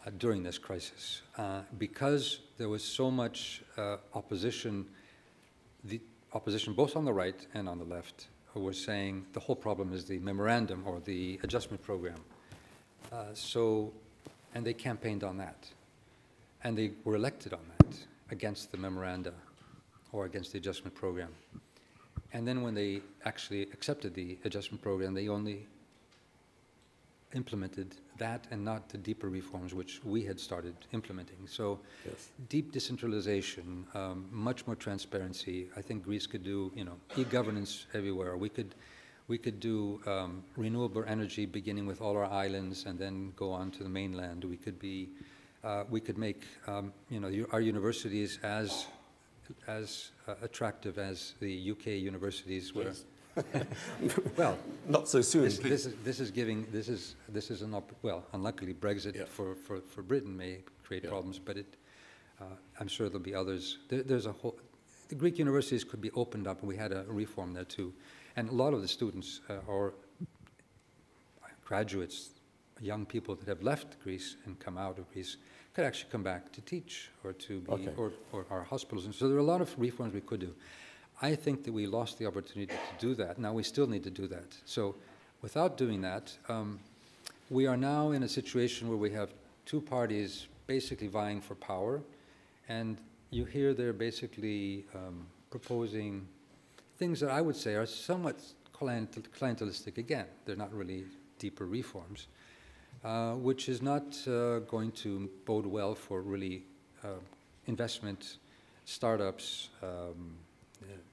uh, during this crisis. Uh, Because there was so much uh, opposition, the opposition both on the right and on the left were saying the whole problem is the memorandum or the adjustment program. Uh, So, and they campaigned on that. And they were elected on that, against the memoranda or against the adjustment program. And then when they actually accepted the adjustment program, they only implemented that and not the deeper reforms which we had started implementing. So Yes. deep decentralization, um, much more transparency. I think Greece could do, you know, e-governance everywhere. We could, we could do um, renewable energy beginning with all our islands and then go on to the mainland. We could be, uh, we could make, um, you know, our universities as, as uh, attractive as the UK universities were. Well, Not so soon, this, this is, this is giving, this is, this is an, op- well, unluckily Brexit Yeah. for, for, for Britain may create Yeah. problems, but it, uh, I'm sure there'll be others. There, there's a whole, the Greek universities could be opened up, and we had a reform there too. And a lot of the students uh, or graduates, young people that have left Greece and come out of Greece, could actually come back to teach or to be, Okay. or, or our hospitals. And so there are a lot of reforms we could do. I think that we lost the opportunity to do that. Now we still need to do that. So without doing that, um, we are now in a situation where we have two parties basically vying for power, and you hear they're basically um, proposing things that I would say are somewhat clientelistic. Again, they're not really deeper reforms, uh, which is not uh, going to bode well for really uh, investment, startups, um,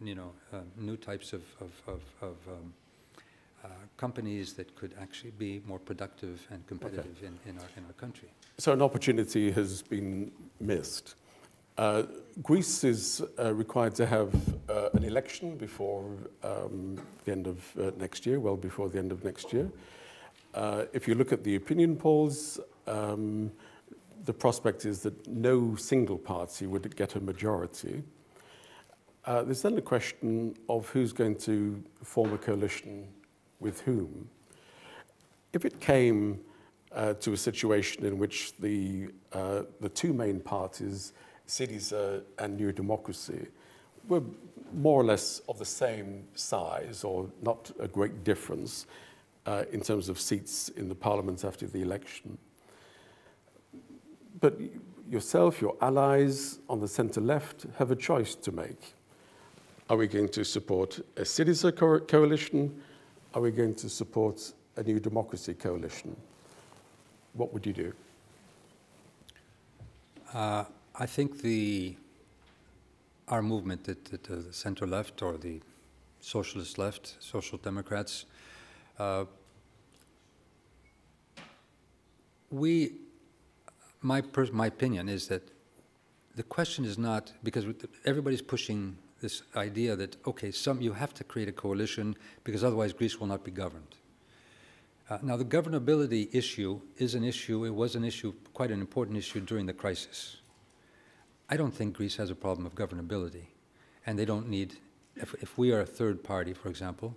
you know, uh, new types of, of, of, of um, uh, companies that could actually be more productive and competitive in, in, our, in our country. So an opportunity has been missed. Uh, Greece is uh, required to have uh, an election before um, the end of uh, next year, well before the end of next year. Uh, if you look at the opinion polls, um, the prospect is that no single party would get a majority. Uh, there's then the question of who's going to form a coalition with whom. If it came uh, to a situation in which the, uh, the two main parties, Syriza and New Democracy, were more or less of the same size or not a great difference uh, in terms of seats in the parliament after the election. But yourself, your allies on the centre left have a choice to make. Are we going to support a Syriza co- coalition? Are we going to support a New Democracy coalition? What would you do? Uh, I think the our movement at, at the center left or the socialist left, social democrats, uh, we, my my opinion is that the question is not because everybody's pushing this idea that okay, some you have to create a coalition because otherwise Greece will not be governed. Uh, now, the governability issue is an issue, it was an issue, quite an important issue during the crisis. I don't think Greece has a problem of governability, and they don't need, if, if we are a third party, for example,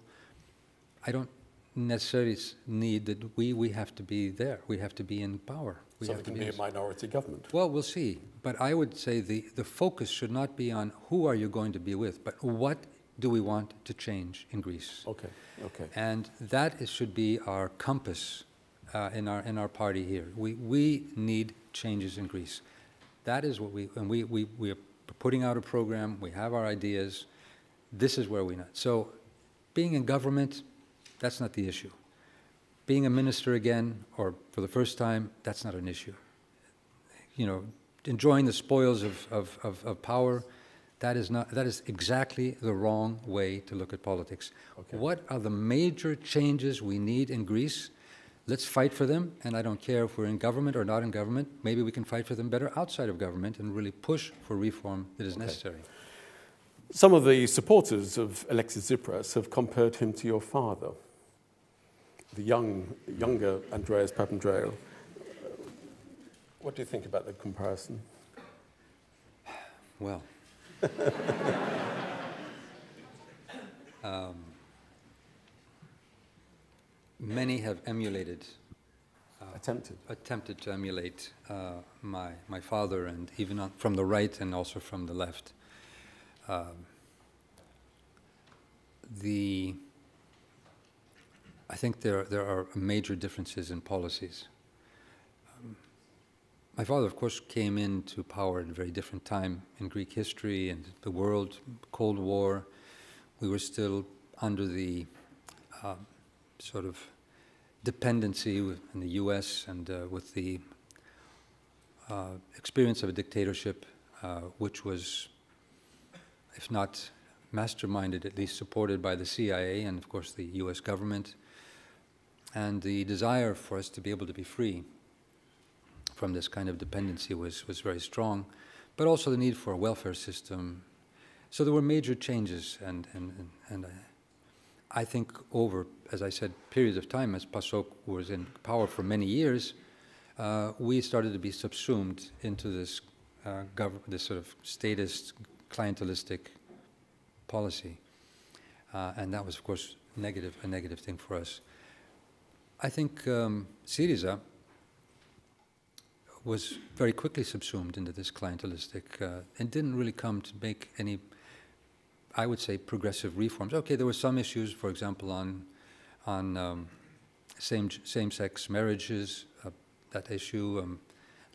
I don't necessarily need that we, we have to be there, we have to be in power. We so have to can be a in- minority government. well, we'll see. But I would say the, the focus should not be on who are you going to be with, but what do we want to change in Greece? Okay, okay. And that is, should be our compass uh, in, our, in our party here. We, we need changes in Greece. That is what we, and we, we, we are putting out a program, we have our ideas. This is where we not. So being in government, that's not the issue. Being a minister again, or for the first time, that's not an issue. You know, enjoying the spoils of, of, of, of power, that is not, that is exactly the wrong way to look at politics. Okay. What are the major changes we need in Greece? Let's fight for them, and I don't care if we're in government or not in government. Maybe we can fight for them better outside of government and really push for reform that is Okay. necessary. Some of the supporters of Alexis Tsipras have compared him to your father, the young, younger Andreas Papandreou. What do you think about the comparison? *sighs* Well, *laughs* um, many have emulated, Attempted. attempted to emulate uh, my, my father, and even from the right and also from the left. Um, the, think there, there are major differences in policies. Um, my father, of course, came into power at a very different time in Greek history and the world, Cold War. We were still under the um, sort of dependency in the U.S. and uh, with the uh, experience of a dictatorship, uh, which was, if not masterminded, at least supported by the CIA and, of course, the U.S. government, and the desire for us to be able to be free from this kind of dependency was, was very strong, but also the need for a welfare system. So there were major changes, and, and, and, I, I think over, as I said, periods of time, as PASOK was in power for many years, uh, we started to be subsumed into this, uh, this sort of statist, clientelistic policy. Uh, and that was, of course, negative, a negative thing for us. I think um, Syriza was very quickly subsumed into this clientelistic uh, and didn't really come to make any, I would say, progressive reforms. Okay, there were some issues, for example, on, on um, same, same-sex marriages, uh, that issue, um,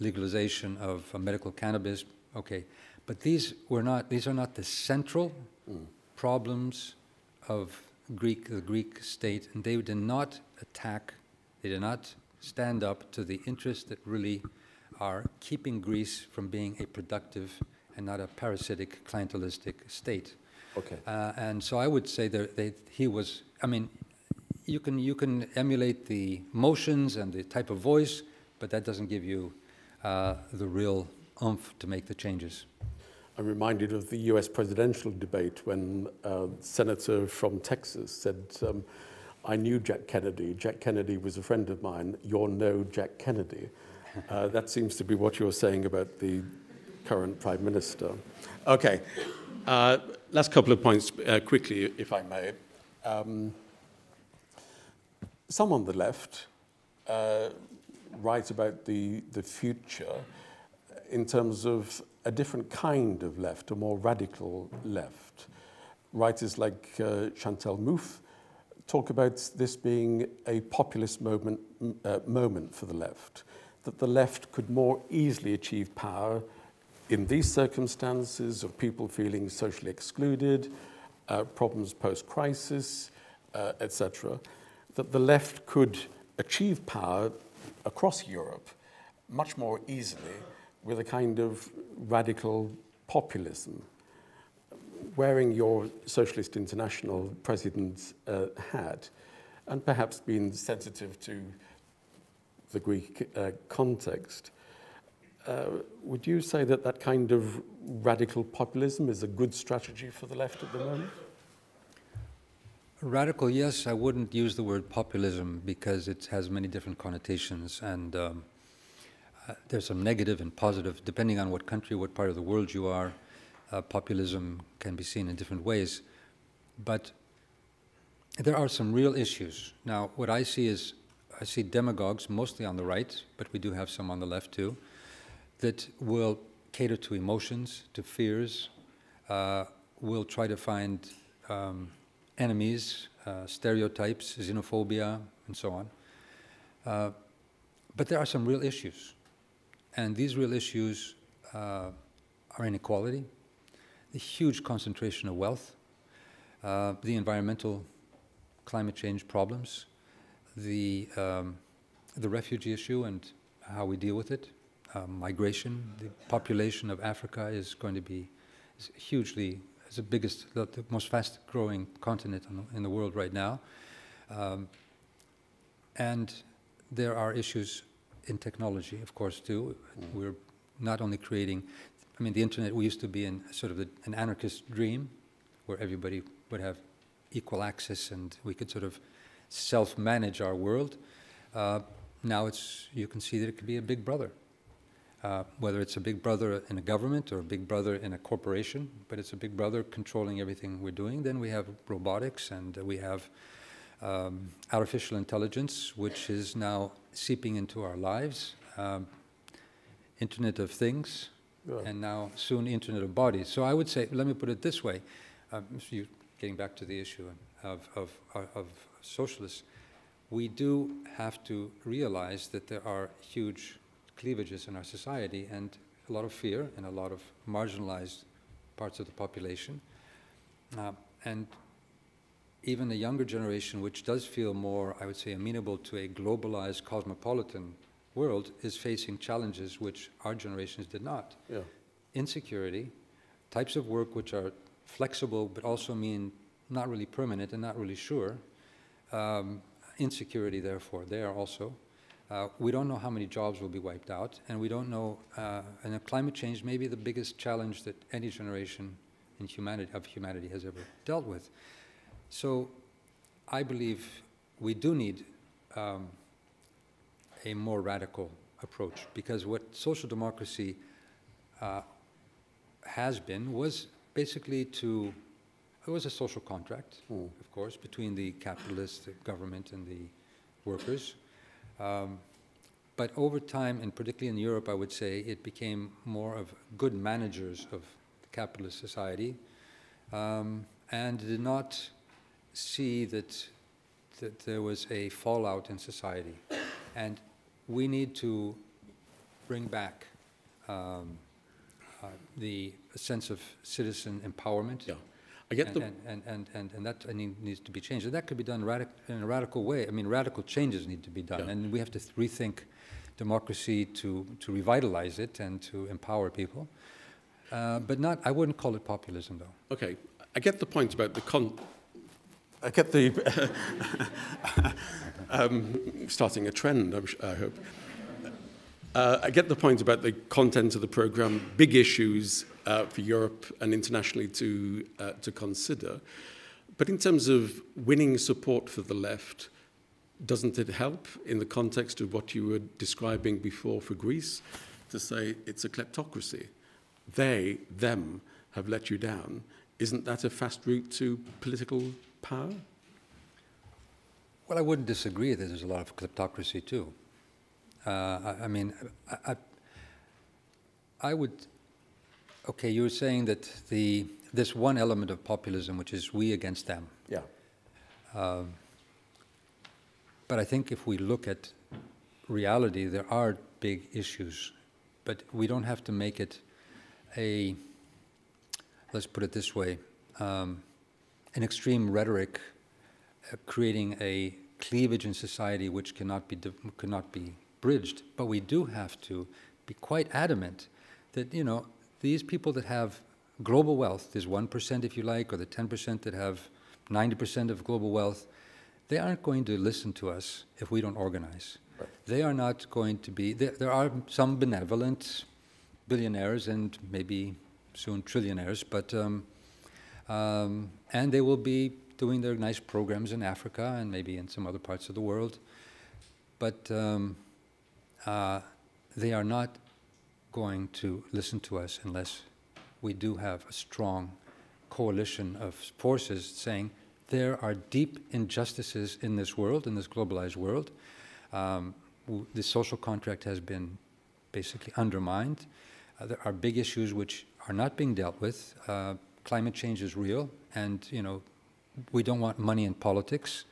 legalization of uh, medical cannabis, okay. But these were not, these are not the central mm. problems of Greek, the Greek state, and they did not attack, they did not stand up to the interests that really are keeping Greece from being a productive and not a parasitic, clientelistic state. Okay. Uh, and so I would say that they, he was, I mean, you can, you can emulate the motions and the type of voice, but that doesn't give you uh, the real oomph to make the changes. I'm reminded of the US presidential debate when a senator from Texas said, um, I knew Jack Kennedy. Jack Kennedy was a friend of mine. You're no Jack Kennedy. *laughs* Uh, that seems to be what you're saying about the current prime minister. Okay. Uh, last couple of points uh, quickly, if I may. Um, some on the left uh, write about the, the future in terms of a different kind of left, a more radical left. Writers like uh, Chantal Mouffe talk about this being a populist moment, uh, moment for the left, that the left could more easily achieve power in these circumstances of people feeling socially excluded, uh, problems post-crisis, uh, etc., that the left could achieve power across Europe much more easily with a kind of radical populism. Wearing your Socialist International president's uh, hat and perhaps being sensitive to the Greek uh, context, uh, would you say that that kind of radical populism is a good strategy for the left at the moment? Radical, yes. I wouldn't use the word populism because it has many different connotations and um, there's some negative and positive, depending on what country, what part of the world you are. Uh, populism can be seen in different ways. But there are some real issues. Now, what I see is I see demagogues, mostly on the right, but we do have some on the left too, that will cater to emotions, to fears, uh, will try to find um, enemies, uh, stereotypes, xenophobia, and so on. Uh, but there are some real issues. And these real issues uh, are inequality, the huge concentration of wealth, uh, the environmental climate change problems, the, um, the refugee issue and how we deal with it, uh, migration. The population of Africa is going to be hugely, is the biggest, the, the most fast growing continent the, in the world right now. Um, and there are issues in technology, of course, too. Mm. We're not only creating, I mean, the internet, we used to be in sort of the, an anarchist dream where everybody would have equal access and we could sort of self-manage our world. Uh, now it's, you can see that it could be a big brother. Uh, whether it's a big brother in a government or a big brother in a corporation, but it's a big brother controlling everything we're doing. Then we have robotics and we have um, artificial intelligence, which is now seeping into our lives, um, Internet of Things, yeah. and now soon Internet of Bodies. So I would say, let me put it this way, um, you, getting back to the issue of, of, of socialists, we do have to realize that there are huge cleavages in our society and a lot of fear in a lot of marginalized parts of the population. Uh, and even the younger generation, which does feel more, I would say, amenable to a globalized cosmopolitan world, is facing challenges which our generations did not. Yeah. Insecurity, types of work which are flexible but also mean not really permanent and not really sure. Um, insecurity, therefore, there also. Uh, we don't know how many jobs will be wiped out, and we don't know, uh, and climate change may be the biggest challenge that any generation in humanity, of humanity has ever dealt with. So I believe we do need um, a more radical approach because what social democracy uh, has been was basically to it was a social contract, of course, between the capitalist, the government, and the workers. Um, but over time, and particularly in Europe, I would say, it became more of good managers of the capitalist society um, and did not see that, that there was a fallout in society. And we need to bring back um, uh, the sense of citizen empowerment. Yeah. I get And, the, and, and, and, and, that I mean, needs to be changed. And that could be done radic- in a radical way. I mean, radical changes need to be done. Yeah. And we have to th- rethink democracy to, to revitalize it and to empower people. Uh, but not, I wouldn't call it populism, though. okay, I get the point about the con. I get the *laughs* um, starting a trend. Sh- I hope. Uh, I get the point about the content of the program, big issues uh, for Europe and internationally to uh, to consider. But in terms of winning support for the left, doesn't it help in the context of what you were describing before for Greece to say it's a kleptocracy? They, them, have let you down. Isn't that a fast route to political power? Well, I wouldn't disagree that there's a lot of kleptocracy, too. Uh, I, I mean, I, I, I would. Okay, you were saying that the this one element of populism, which is we against them. Yeah. Um, but I think if we look at reality, there are big issues, but we don't have to make it a, let's put it this way, um, an extreme rhetoric uh, creating a cleavage in society which cannot be, cannot be bridged. But we do have to be quite adamant that, you know, these people that have global wealth, there's 1% if you like, or the 10% that have 90% of global wealth, they aren't going to listen to us if we don't organize. Right. They are not going to be, there, there are some benevolent billionaires and maybe soon trillionaires, but, um, um, and they will be doing their nice programs in Africa and maybe in some other parts of the world. But um, uh, they are not going to listen to us unless we do have a strong coalition of forces saying there are deep injustices in this world, in this globalized world. Um, the social contract has been basically undermined. Uh, there are big issues which are not being dealt with. Uh, climate change is real, and you know, we don't want money in politics.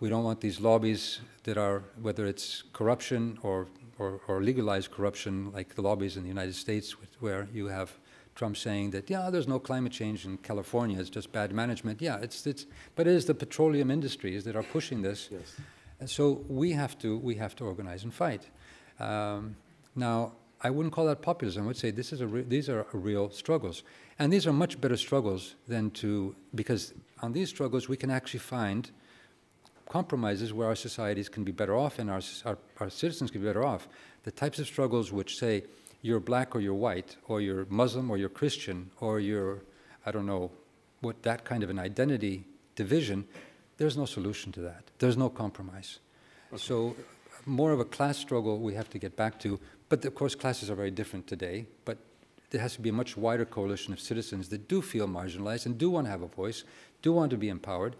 We don't want these lobbies that are, whether it's corruption or, or, or legalized corruption, like the lobbies in the United States, where you have Trump saying that, yeah, there's no climate change in California, it's just bad management. Yeah, it's, it's, but it is the petroleum industries that are pushing this. *laughs* Yes. And so we have to, we have to organize and fight. Um, now, I wouldn't call that populism. I would say this is a these are real struggles. And these are much better struggles than to, because on these struggles we can actually find compromises where our societies can be better off and our, our, our citizens can be better off. The types of struggles which say you're black or you're white, or you're Muslim or you're Christian, or you're, I don't know, what that kind of an identity division, there's no solution to that. There's no compromise. So, more of a class struggle we have to get back to. But of course, classes are very different today. But there has to be a much wider coalition of citizens that do feel marginalized and do want to have a voice, do want to be empowered.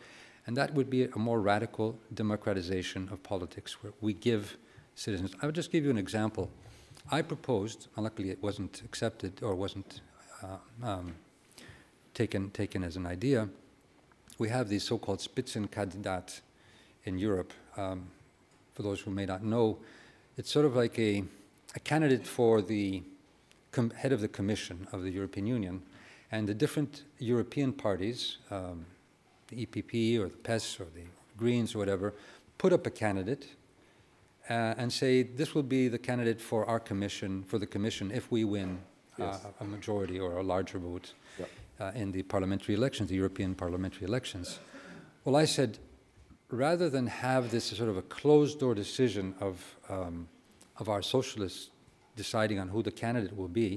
And that would be a more radical democratization of politics where we give citizens. I would just give you an example. I proposed, and luckily it wasn't accepted or wasn't uh, um, taken, taken as an idea. We have these so called Spitzenkandidat in Europe. Um, for those who may not know, it's sort of like a, a candidate for the head of the Commission of the European Union. And the different European parties, um, the EPP or the PES or the Greens or whatever, put up a candidate uh, and say this will be the candidate for our commission, for the commission, if we win uh, Yes. a majority or a larger vote Yep. uh, in the parliamentary elections, the European parliamentary elections. Well, I said, rather than have this sort of a closed-door decision of, um, of our socialists deciding on who the candidate will be,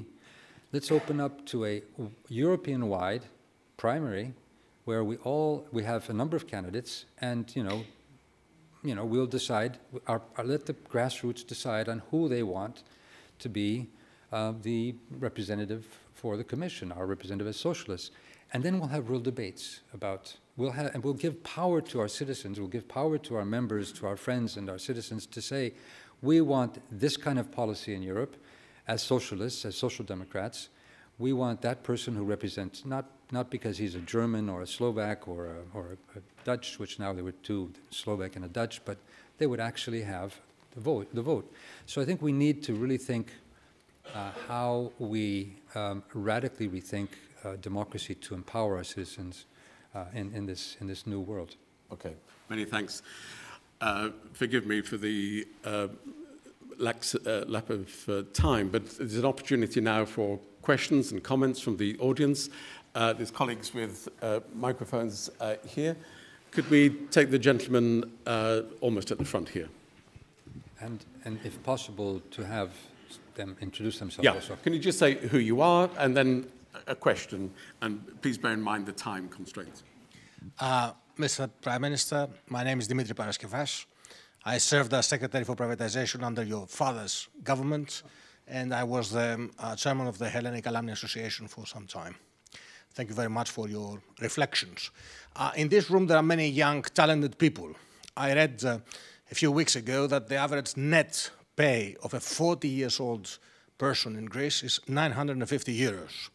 let's open up to a European-wide primary where we all, we have a number of candidates and, you know, you know, we'll decide, our, our- let the grassroots decide on who they want to be uh, the representative for the commission, our representative as socialists. And then we'll have real debates about, we'll have, and we'll give power to our citizens, we'll give power to our members, to our friends and our citizens to say, we want this kind of policy in Europe as socialists, as social democrats. We want that person who represents, not, not because he's a German or a Slovak or a, or a Dutch, which now there were two, Slovak and a Dutch, but they would actually have the vote. The vote. So I think we need to really think uh, how we um, radically rethink uh, democracy to empower our citizens uh, in, in, this, in this new world. Okay, many thanks. Uh, forgive me for the uh, lack, uh, lack of uh, time, but there's an opportunity now for questions and comments from the audience. Uh, there's colleagues with uh, microphones uh, here. Could we take the gentleman uh, almost at the front here? And, and if possible, to have them introduce themselves yeah. also. Can you just say who you are and then a question? And please bear in mind the time constraints. Uh, Mr. Prime Minister, my name is Dimitri Paraskevas. I served as Secretary for Privatization under your father's government, and I was the uh, chairman of the Hellenic Alumni Association for some time. Thank you very much for your reflections. Uh, in this room, there are many young, talented people. I read uh, a few weeks ago that the average net pay of a 40 years old person in Greece is 950 euros.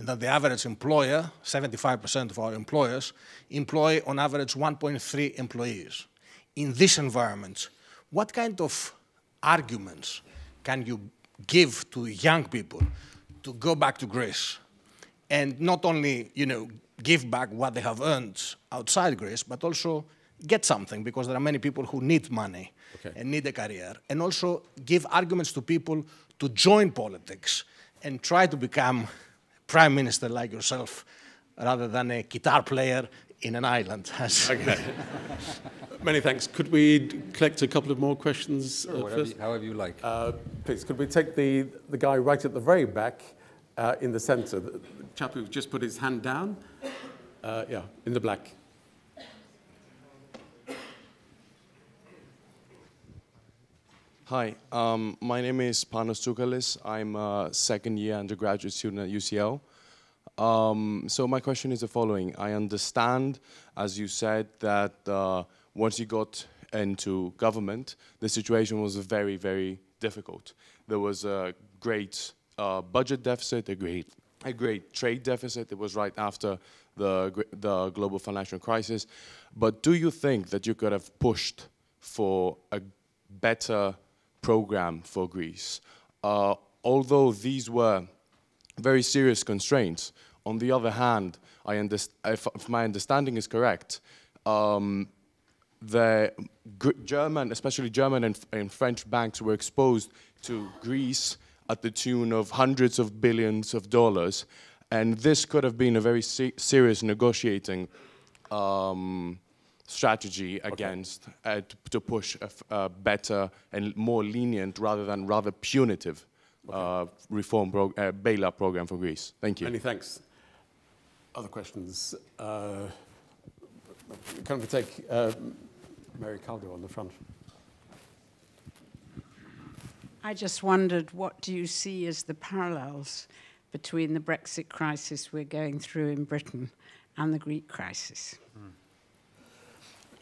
And that the average employer, 75% of our employers, employ on average 1.3 employees. In this environment, what kind of arguments can you give to young people to go back to Greece and not only, you know, give back what they have earned outside Greece, but also get something because there are many people who need money okay. and need a career, and also give arguments to people to join politics and try to become prime minister like yourself rather than a guitar player in an island. *laughs* okay. Many thanks. Could we collect a couple of more questions sure, uh, first? You, however you like. Uh, please, could we take the, the guy right at the very back uh, in the centre, the chap who just put his hand down? Uh, yeah, in the black. Hi, um, my name is Panos Tsoukalis. I'm a second year undergraduate student at UCL. Um, so my question is the following. I understand, as you said, that uh, once you got into government, the situation was very, very difficult. There was a great uh, budget deficit, a great, a great trade deficit. It was right after the, the global financial crisis. But do you think that you could have pushed for a better program for Greece. Uh, although these were very serious constraints, on the other hand, if, my understanding is correct, um, the German, especially German and, and, French banks were exposed to Greece at the tune of hundreds of billions of dollars. And this could have been a very se serious negotiating um, strategy against okay. uh, to, to, push a, a, better and more lenient rather than rather punitive okay. uh, reform pro uh, bailout program for Greece. Thank you. Many thanks. Other questions? Uh, can we take uh, Mary Kaldor on the front? I just wondered, what do you see as the parallels between the Brexit crisis we're going through in Britain and the Greek crisis?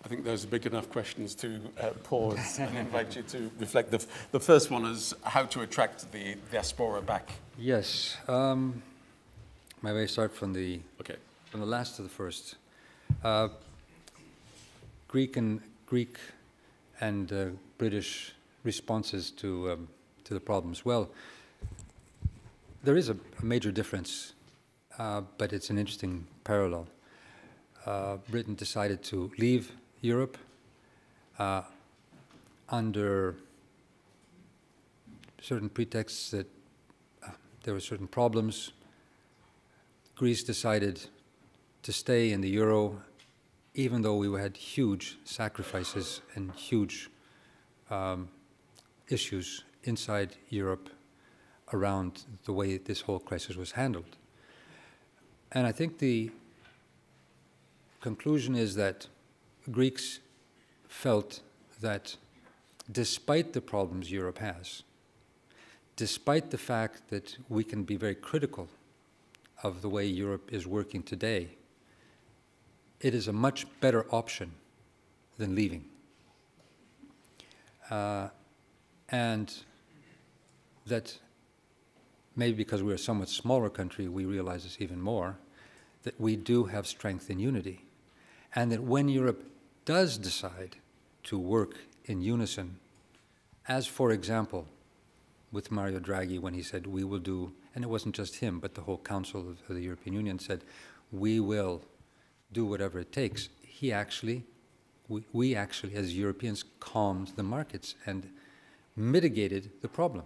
I think those are big enough questions to uh, pause and invite you to reflect. The, the first one is how to attract the diaspora back. Yes. Um, may I start from the, okay. from the last to the first? Uh, Greek and Greek and uh, British responses to um, to the problems. Well, there is a, a major difference, uh, but it's an interesting parallel. Uh, Britain decided to leave Europe uh, under certain pretexts that uh, there were certain problems. Greece decided to stay in the euro, even though we had huge sacrifices and huge um, issues inside Europe around the way this whole crisis was handled. And I think the conclusion is that Greeks felt that despite the problems Europe has, despite the fact that we can be very critical of the way Europe is working today, it is a much better option than leaving. Uh, and that maybe because we're a somewhat smaller country, we realize this even more, that we do have strength in unity. And that when Europe does decide to work in unison, as for example, with Mario Draghi when he said, we will do, and it wasn't just him, but the whole Council of, the European Union said, we will do whatever it takes. He actually, we, we actually, as Europeans, calmed the markets and mitigated the problem.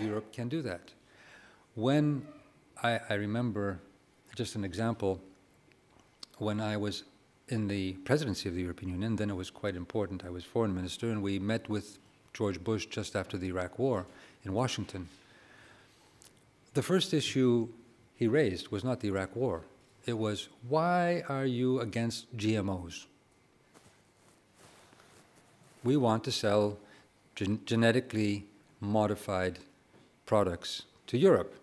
Europe can do that. When I, I remember, just an example, when I was in the presidency of the European Union, then it was quite important. I was foreign minister, and we met with George Bush just after the Iraq War in Washington. The first issue he raised was not the Iraq War. It was, why are you against GMOs? We want to sell gen genetically modified products to Europe.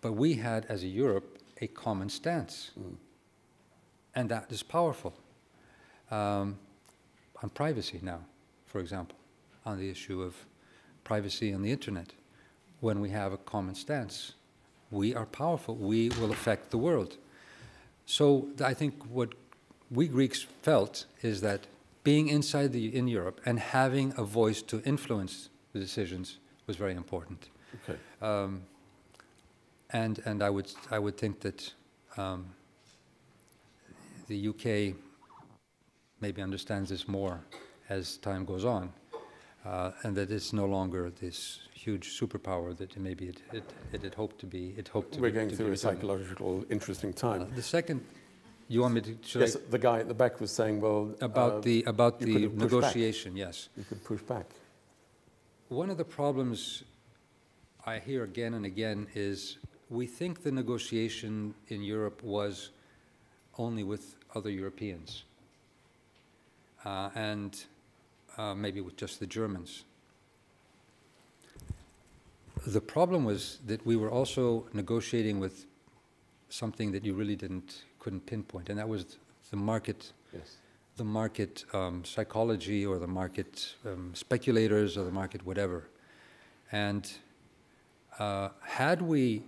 But we had, as a Europe, a common stance. Mm. And that is powerful. Um, on privacy now, for example, on the issue of privacy on the internet, when we have a common stance, we are powerful. We will affect the world. So I think what we Greeks felt is that being inside the, in Europe and having a voice to influence the decisions was very important. Okay. Um, and and I would I would think that um, the UK maybe understands this more as time goes on, uh, and that it's no longer this huge superpower that maybe it, it, it had hoped to be. It hoped to. We're going to through a psychological, interesting time. Uh, the second, you want me to? Yes, I, the guy at the back was saying, well, about uh, the about the negotiation. Back. Yes, you could push back. One of the problems I hear again and again is we think the negotiation in Europe was only with other Europeans uh, and uh, maybe with just the Germans. The problem was that we were also negotiating with something that you really didn't couldn't pinpoint, and that was the market, yes. the market um, psychology or the market um, speculators or the market whatever. And uh, had we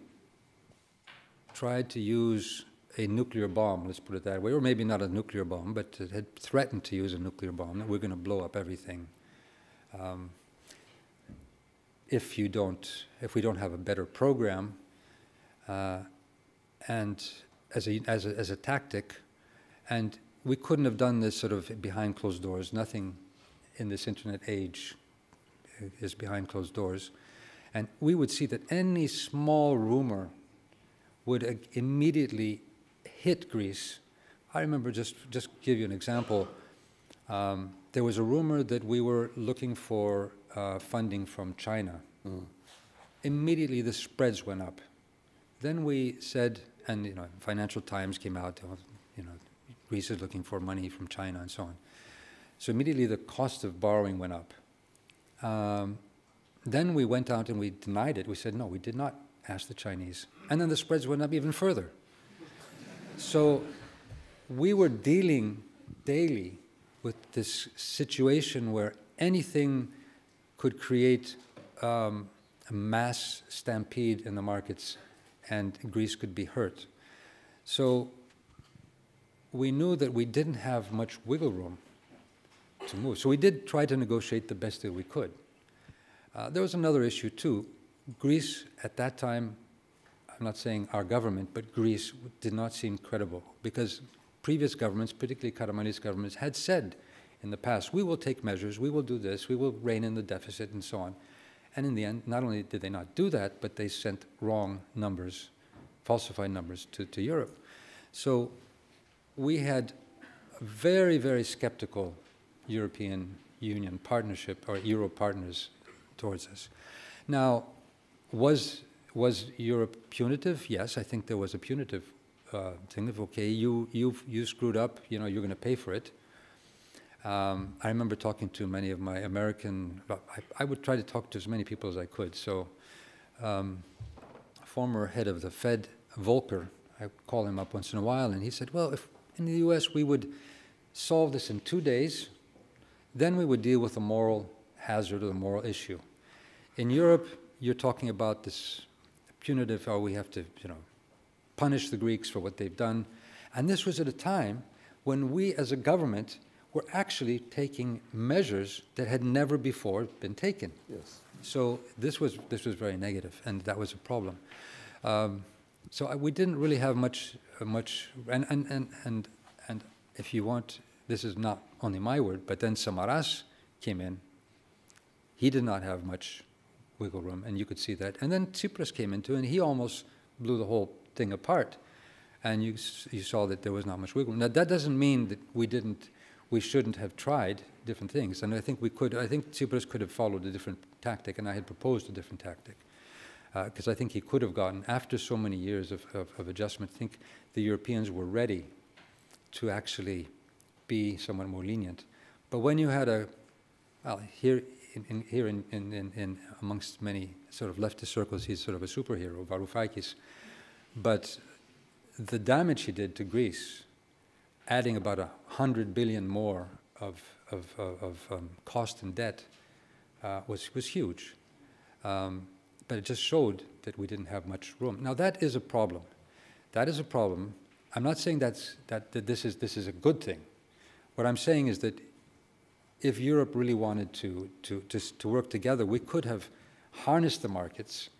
tried to use a nuclear bomb, let's put it that way, or maybe not a nuclear bomb, but it had threatened to use a nuclear bomb, that we're going to blow up everything. Um, if you don't, if we don't have a better program, uh, and as a, as a, as a tactic, and we couldn't have done this sort of behind closed doors. Nothing in this internet age is behind closed doors. And we would see that any small rumor would immediately hit Greece. I remember just just give you an example. Um, there was a rumor that we were looking for uh, funding from China. Mm. Immediately, the spreads went up. Then we said, and you know, Financial Times came out. You know, Greece is looking for money from China and so on. So immediately, the cost of borrowing went up. Um, then we went out and we denied it. We said, no, we did not ask the Chinese. And then the spreads went up even further. So we were dealing daily with this situation where anything could create um, a mass stampede in the markets and Greece could be hurt. So we knew that we didn't have much wiggle room to move. So we did try to negotiate the best that we could. Uh, there was another issue too. Greece at that time, I'm not saying our government, but Greece did not seem credible because previous governments, particularly Karamanlis governments, had said in the past, we will take measures, we will do this, we will rein in the deficit and so on. And in the end, not only did they not do that, but they sent wrong numbers, falsified numbers to, to Europe. So we had a very, very skeptical European Union partnership or Euro partners towards us. Now, was, was Europe punitive? Yes, I think there was a punitive uh, thing of, okay, you, you you screwed up, you know, you're going to pay for it. Um, I remember talking to many of my American, I, I, would try to talk to as many people as I could. So, um, former head of the Fed Volcker. I call him up once in a while, and he said, well, if in the US we would solve this in two days, then we would deal with the moral hazard or the moral issue. In Europe, you're talking about this punitive, oh, we have to, you know, punish the Greeks for what they've done. And this was at a time when we as a government were actually taking measures that had never before been taken. Yes. So this was, this was very negative, and that was a problem. Um, so I, we didn't really have much, uh, much, and, and, and, and, and if you want, this is not only my word, but then Samaras came in. He did not have much wiggle room, and you could see that. And then Tsipras came into, and he almost blew the whole thing apart. And you, you saw that there was not much wiggle room. Now that doesn't mean that we didn't, we shouldn't have tried different things. And I think we could, I think Tsipras could have followed a different tactic, and I had proposed a different tactic. Because uh, I think he could have gotten, after so many years of, of, of adjustment, I think the Europeans were ready to actually be somewhat more lenient. But when you had a, well, here in, in here in, in, amongst many sort of leftist circles, he's sort of a superhero, Varoufakis. But the damage he did to Greece, adding about a hundred billion more of, of, of, of um, cost and debt, uh, was, was huge. Um, but it just showed that we didn't have much room. Now that is a problem. That is a problem. I'm not saying that's, that, that this, is, this is a good thing. What I'm saying is that if Europe really wanted to, to, to, to work together, we could have harnessed the markets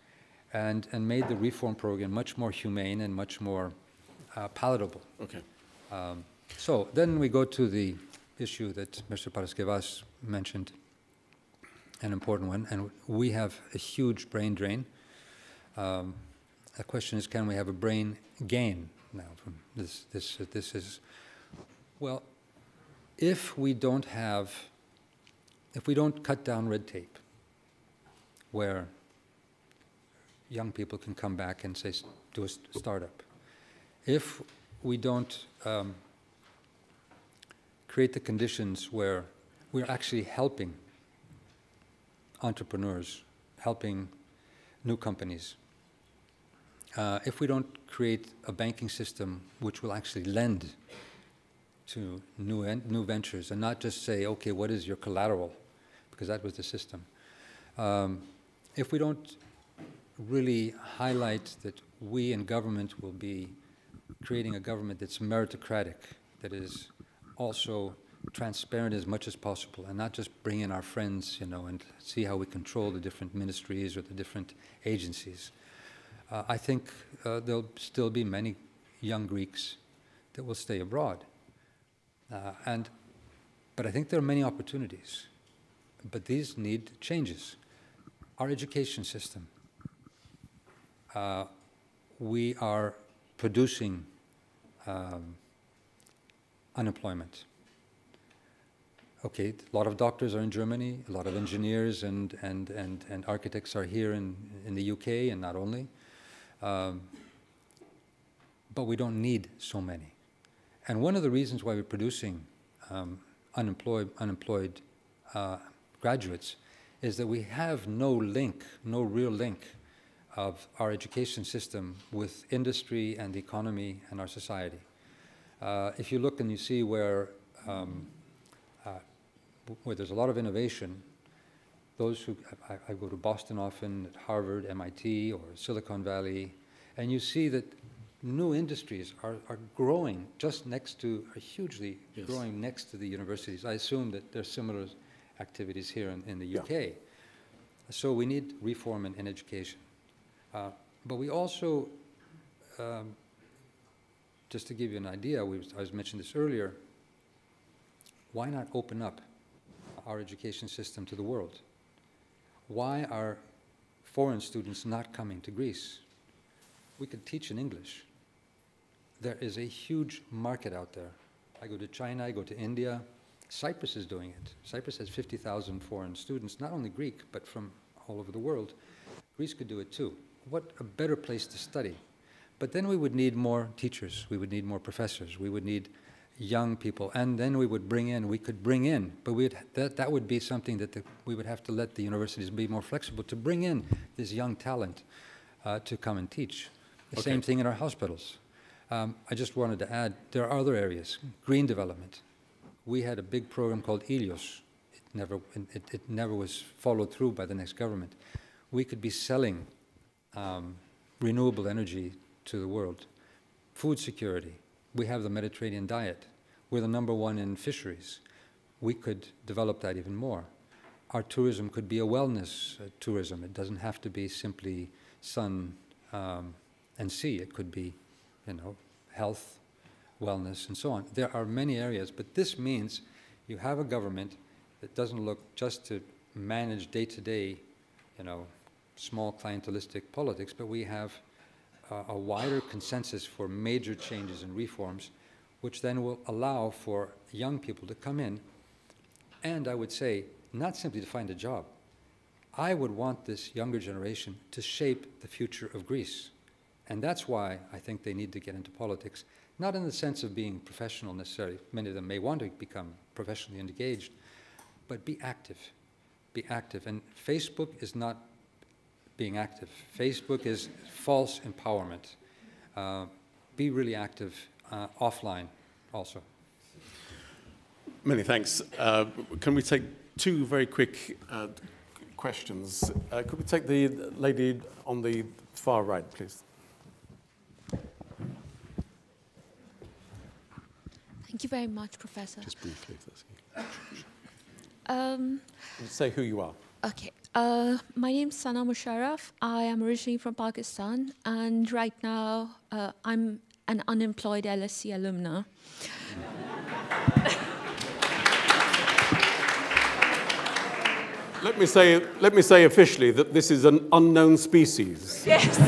and, and made the reform program much more humane and much more uh, palatable. Okay. Um, so then we go to the issue that Mr. Paraskevas mentioned, an important one, and we have a huge brain drain. Um, the question is, can we have a brain gain now from this? This, this is, well, if we don't have, if we don't cut down red tape, where young people can come back and say, do a startup, if we don't um, create the conditions where we're actually helping entrepreneurs, helping new companies, uh, if we don't create a banking system which will actually lend to new, new ventures and not just say, okay, what is your collateral? Because that was the system. Um, if we don't really highlight that we in government will be creating a government that's meritocratic, that is also transparent as much as possible, and not just bring in our friends, you know, and see how we control the different ministries or the different agencies. Uh, I think uh, there'll still be many young Greeks that will stay abroad. Uh, and, but I think there are many opportunities. But these need changes. Our education system, uh, we are producing um, unemployment. Okay, a lot of doctors are in Germany, a lot of engineers and, and, and, and architects are here in, in the UK and not only. Um, but we don't need so many. And one of the reasons why we're producing um, unemployed, unemployed uh, graduates is that we have no link, no real link of our education system with industry and the economy and our society. Uh, if you look and you see where, um, uh, where there's a lot of innovation, those who, I, I, go to Boston often, at Harvard, MIT, or Silicon Valley, and you see that new industries are, are growing just next to, are hugely yes. growing next to the universities. I assume that they're similar activities here in, in the UK. Yeah. So we need reform in, in education. Uh, but we also, um, just to give you an idea, we was, I was mentioned this earlier, why not open up our education system to the world? Why are foreign students not coming to Greece? We could teach in English there is a huge market out there. I go to China, I go to India. Cyprus is doing it. Cyprus has 50,000 foreign students, not only Greek, but from all over the world. Greece could do it too. What a better place to study. But then we would need more teachers, we would need more professors, we would need young people, and then we would bring in, we could bring in, but we'd, that, that would be something that the, we would have to let the universities be more flexible to bring in this young talent uh, to come and teach. The Okay. same thing in our hospitals. Um, I just wanted to add, there are other areas, green development. We had a big program called Ilios. It never, it, it never was followed through by the next government. We could be selling um, renewable energy to the world. Food security. We have the Mediterranean diet. We're the number one in fisheries. We could develop that even more. Our tourism could be a wellness uh, tourism. It doesn't have to be simply sun um, and sea. It could be, you know, health, wellness, and so on. There are many areas, but this means you have a government that doesn't look just to manage day-to-day, you know, small clientelistic politics, but we have uh, a wider consensus for major changes and reforms, which then will allow for young people to come in, and I would say, not simply to find a job. I would want this younger generation to shape the future of Greece. And that's why I think they need to get into politics, not in the sense of being professional necessarily. Many of them may want to become professionally engaged, but be active. Be active. And Facebook is not being active. Facebook is false empowerment. Uh, be really active uh, offline also. Many thanks. Uh, can we take two very quick uh, questions? Uh, could we take the lady on the far right, please? Thank you very much, Professor. Just briefly, if that's okay. Um, Say who you are. okay. Uh, my name is Sana Musharraf. I am originally from Pakistan, and right now uh, I'm an unemployed LSE alumna. Let me say, let me say officially that this is an unknown species. Yes. *laughs*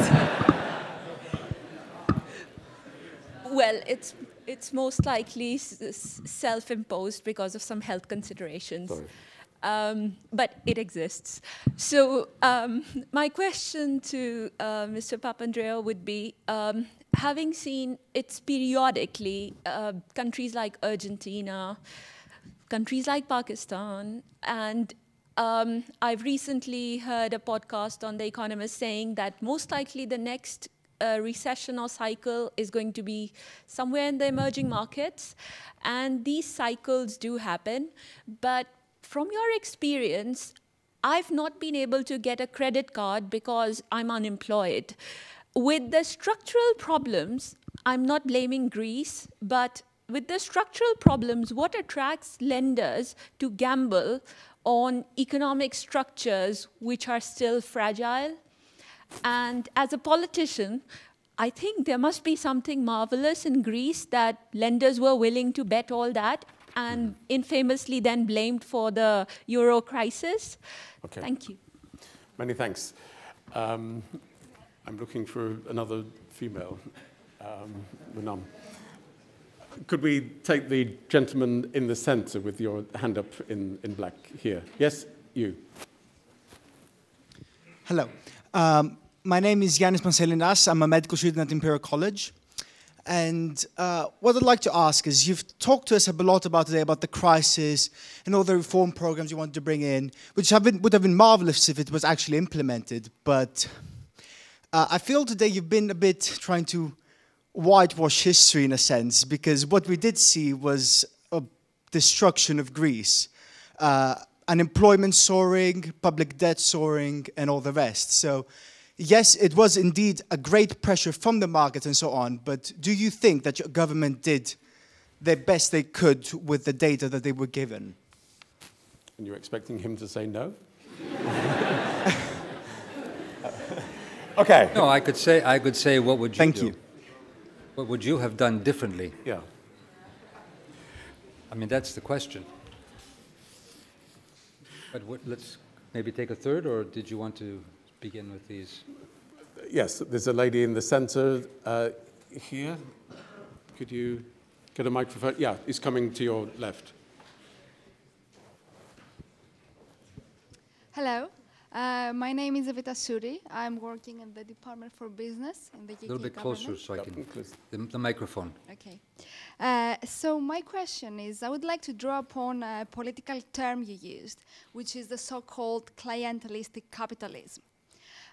well, it's it's most likely self-imposed because of some health considerations. Um, but it exists. So um, my question to uh, Mr. Papandreou would be, um, having seen it's periodically uh, countries like Argentina, countries like Pakistan, and um, I've recently heard a podcast on The Economist saying that most likely the next uh, recession or cycle is going to be somewhere in the emerging markets. And these cycles do happen. But from your experience, I've not been able to get a credit card because I'm unemployed. With the structural problems, I'm not blaming Greece, but with the structural problems, what attracts lenders to gamble on economic structures which are still fragile? And as a politician, I think there must be something marvelous in Greece that lenders were willing to bet all that and infamously then blamed for the euro crisis. Okay. Thank you. Many thanks. Um, I'm looking for another female. Um, Manam. Could we take the gentleman in the centre with your hand up in, in black here? Yes, you. Hello. Um, my name is Yanis Manselinas. I'm a medical student at Imperial College. And uh, what I'd like to ask is you've talked to us a lot about today about the crisis and all the reform programs you wanted to bring in, which have been, would have been marvelous if it was actually implemented. But uh, I feel today you've been a bit trying to whitewash history in a sense, because what we did see was a destruction of Greece. Uh, unemployment soaring, public debt soaring, and all the rest. So, yes, it was indeed a great pressure from the market and so on, but do you think that your government did the best they could with the data that they were given? And you're expecting him to say no? *laughs* okay. No, I could say, I could say, what would you Thank do? you. What would you have done differently? Yeah. I mean, that's the question. But what, let's maybe take a third, or did you want to begin with these? Yes, there's a lady in the centre uh, here. Could you get a microphone? Yeah, he's coming to your left. Hello, uh, my name is Evita Suri. I'm working in the Department for Business in the UK A little bit closer so I can, the, the microphone. Okay. Uh, so my question is, I would like to draw upon a political term you used, which is the so-called clientelistic capitalism.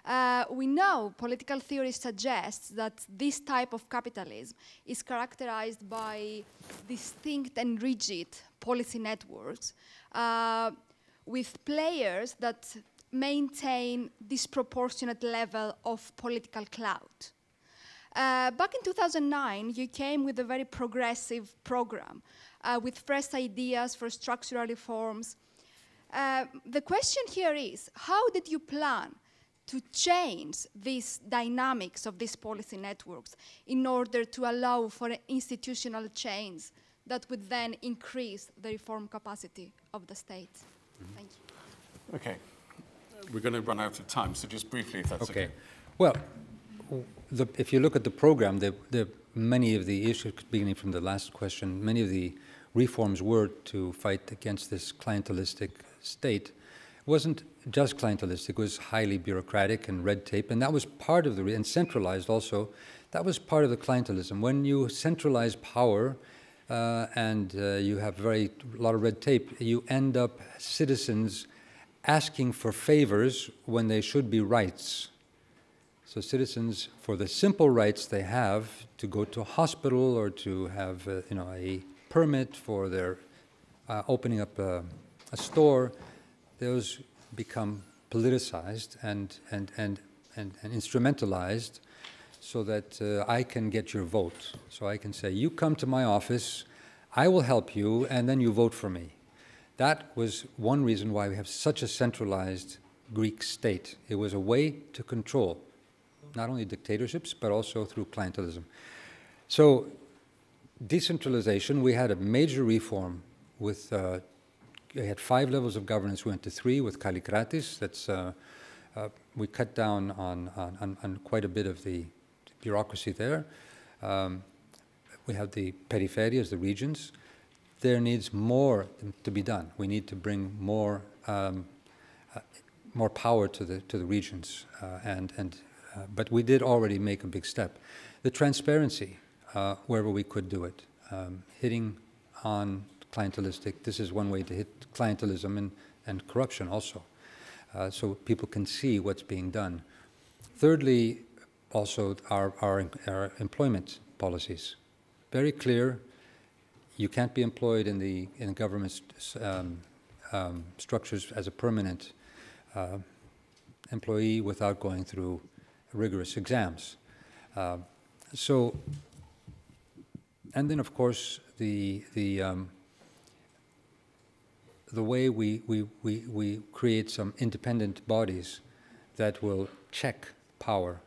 Uh, we know political theory suggests that this type of capitalism is characterized by distinct and rigid policy networks uh, with players that maintain disproportionate level of political clout. Uh, back in 2009, you came with a very progressive program uh, with fresh ideas for structural reforms. Uh, the question here is, how did you plan to change these dynamics of these policy networks in order to allow for institutional change that would then increase the reform capacity of the state? Mm -hmm. Thank you. Okay. We're going to run out of time, so just briefly, if that's okay. okay. Well, the, if you look at the program, the, the, many of the issues, beginning from the last question, many of the reforms were to fight against this clientelistic state. It wasn't just clientelistic, was highly bureaucratic and red tape, and that was part of the, and centralized also, that was part of the clientelism. When you centralize power uh, and uh, you have very, a lot of red tape, you end up citizens asking for favors when they should be rights. So citizens, for the simple rights they have to go to a hospital or to have, uh, you know, a permit for their uh, opening up a, a, store, those become politicized and, and, and, and, and instrumentalized so that uh, I can get your vote. So I can say, you come to my office, I will help you, and then you vote for me. That was one reason why we have such a centralized Greek state. It was a way to control not only dictatorships, but also through clientelism. So decentralization, we had a major reform with, uh, we had five levels of governance, we went to three with Kallikratis. That's, uh, uh, we cut down on, on, on, quite a bit of the bureaucracy there. Um, we have the peripheries, the regions. There needs more to be done. We need to bring more um, uh, more power to the to the regions uh, and and uh, but we did already make a big step. The transparency, uh, wherever we could do it, um, hitting on clientelistic, this is one way to hit clientelism and, and corruption also, uh, so people can see what's being done. Thirdly, also our, our, our employment policies. Very clear, you can't be employed in the in government um, um, structures as a permanent uh, employee without going through rigorous exams. Uh, so, and then of course the the um, the way we, we, we, we create some independent bodies that will check power,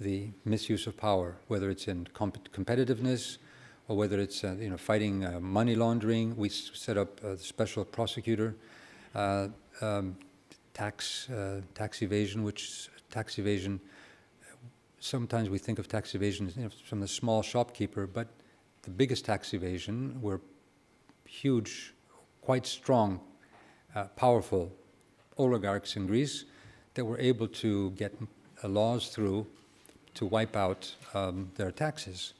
the misuse of power, whether it's in comp competitiveness or whether it's uh, you know fighting uh, money laundering. We set up a special prosecutor, uh, um, tax uh, tax evasion, which tax evasion sometimes we think of tax evasion you know, from the small shopkeeper, but the biggest tax evasion were huge, quite strong, uh, powerful oligarchs in Greece that were able to get uh, laws through to wipe out um, their taxes.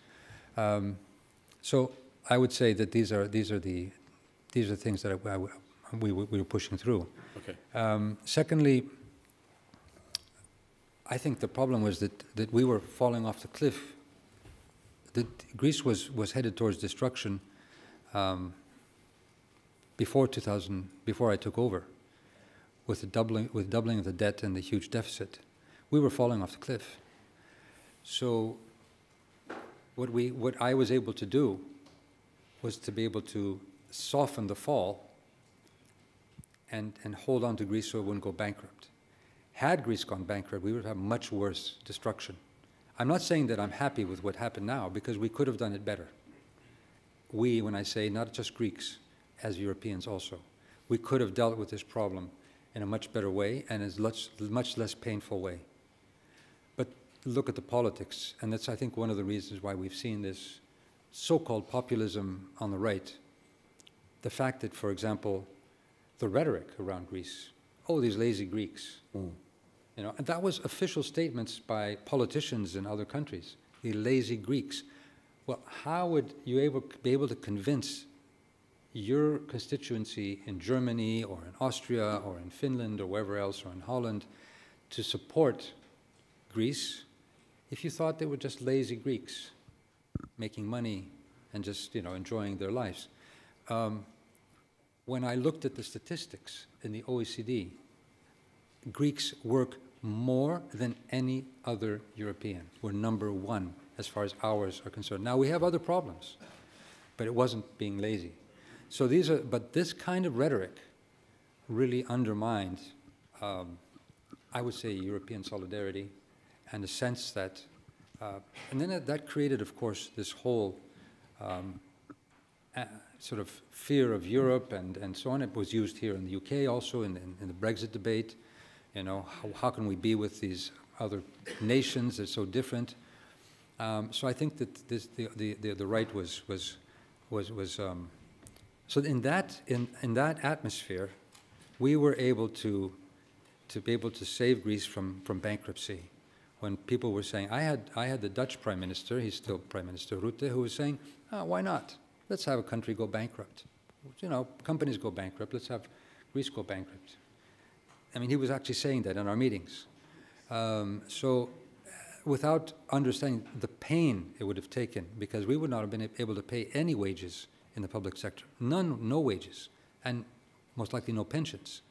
Um, so I would say that these are these are the these are things that I, I, we, we were pushing through. Okay. Um, secondly, I think the problem was that, that we were falling off the cliff. That Greece was, was headed towards destruction um, before 2000, before I took over, with the doubling, with doubling of the debt and the huge deficit. We were falling off the cliff. So what, we, what I was able to do was to be able to soften the fall and, and hold on to Greece so it wouldn't go bankrupt. Had Greece gone bankrupt, we would have much worse destruction. I'm not saying that I'm happy with what happened now, because we could have done it better. We, when I say not just Greeks, as Europeans also, we could have dealt with this problem in a much better way and in a much, much less painful way. But look at the politics, and that's, I think, one of the reasons why we've seen this so-called populism on the right. The fact that, for example, the rhetoric around Greece, oh, these lazy Greeks, mm. You know, and that was official statements by politicians in other countries, the lazy Greeks. Well, how would you able, be able to convince your constituency in Germany or in Austria or in Finland or wherever else or in Holland to support Greece if you thought they were just lazy Greeks making money and just, you know, enjoying their lives. Um, when I looked at the statistics in the OECD, Greeks work more than any other European. We're number one as far as hours are concerned. Now we have other problems, but it wasn't being lazy. So these are, but this kind of rhetoric really undermined, um, I would say, European solidarity and the sense that, uh, and then that, that created, of course, this whole um, sort of fear of Europe and, and so on. It was used here in the UK also in, in, in the Brexit debate. You know, how, how, can we be with these other nations that are so different? Um, so I think that this, the, the, the, the, right was, was, was, was um, so in that, in, in that atmosphere, we were able to, to be able to save Greece from, from bankruptcy. When people were saying, I had, I had the Dutch prime minister, he's still prime minister Rutte, who was saying, oh, why not? Let's have a country go bankrupt. You know, companies go bankrupt. Let's have Greece go bankrupt. I mean, he was actually saying that in our meetings. Um, so, without understanding the pain it would have taken, because we would not have been able to pay any wages in the public sector, none, no wages, and most likely no pensions.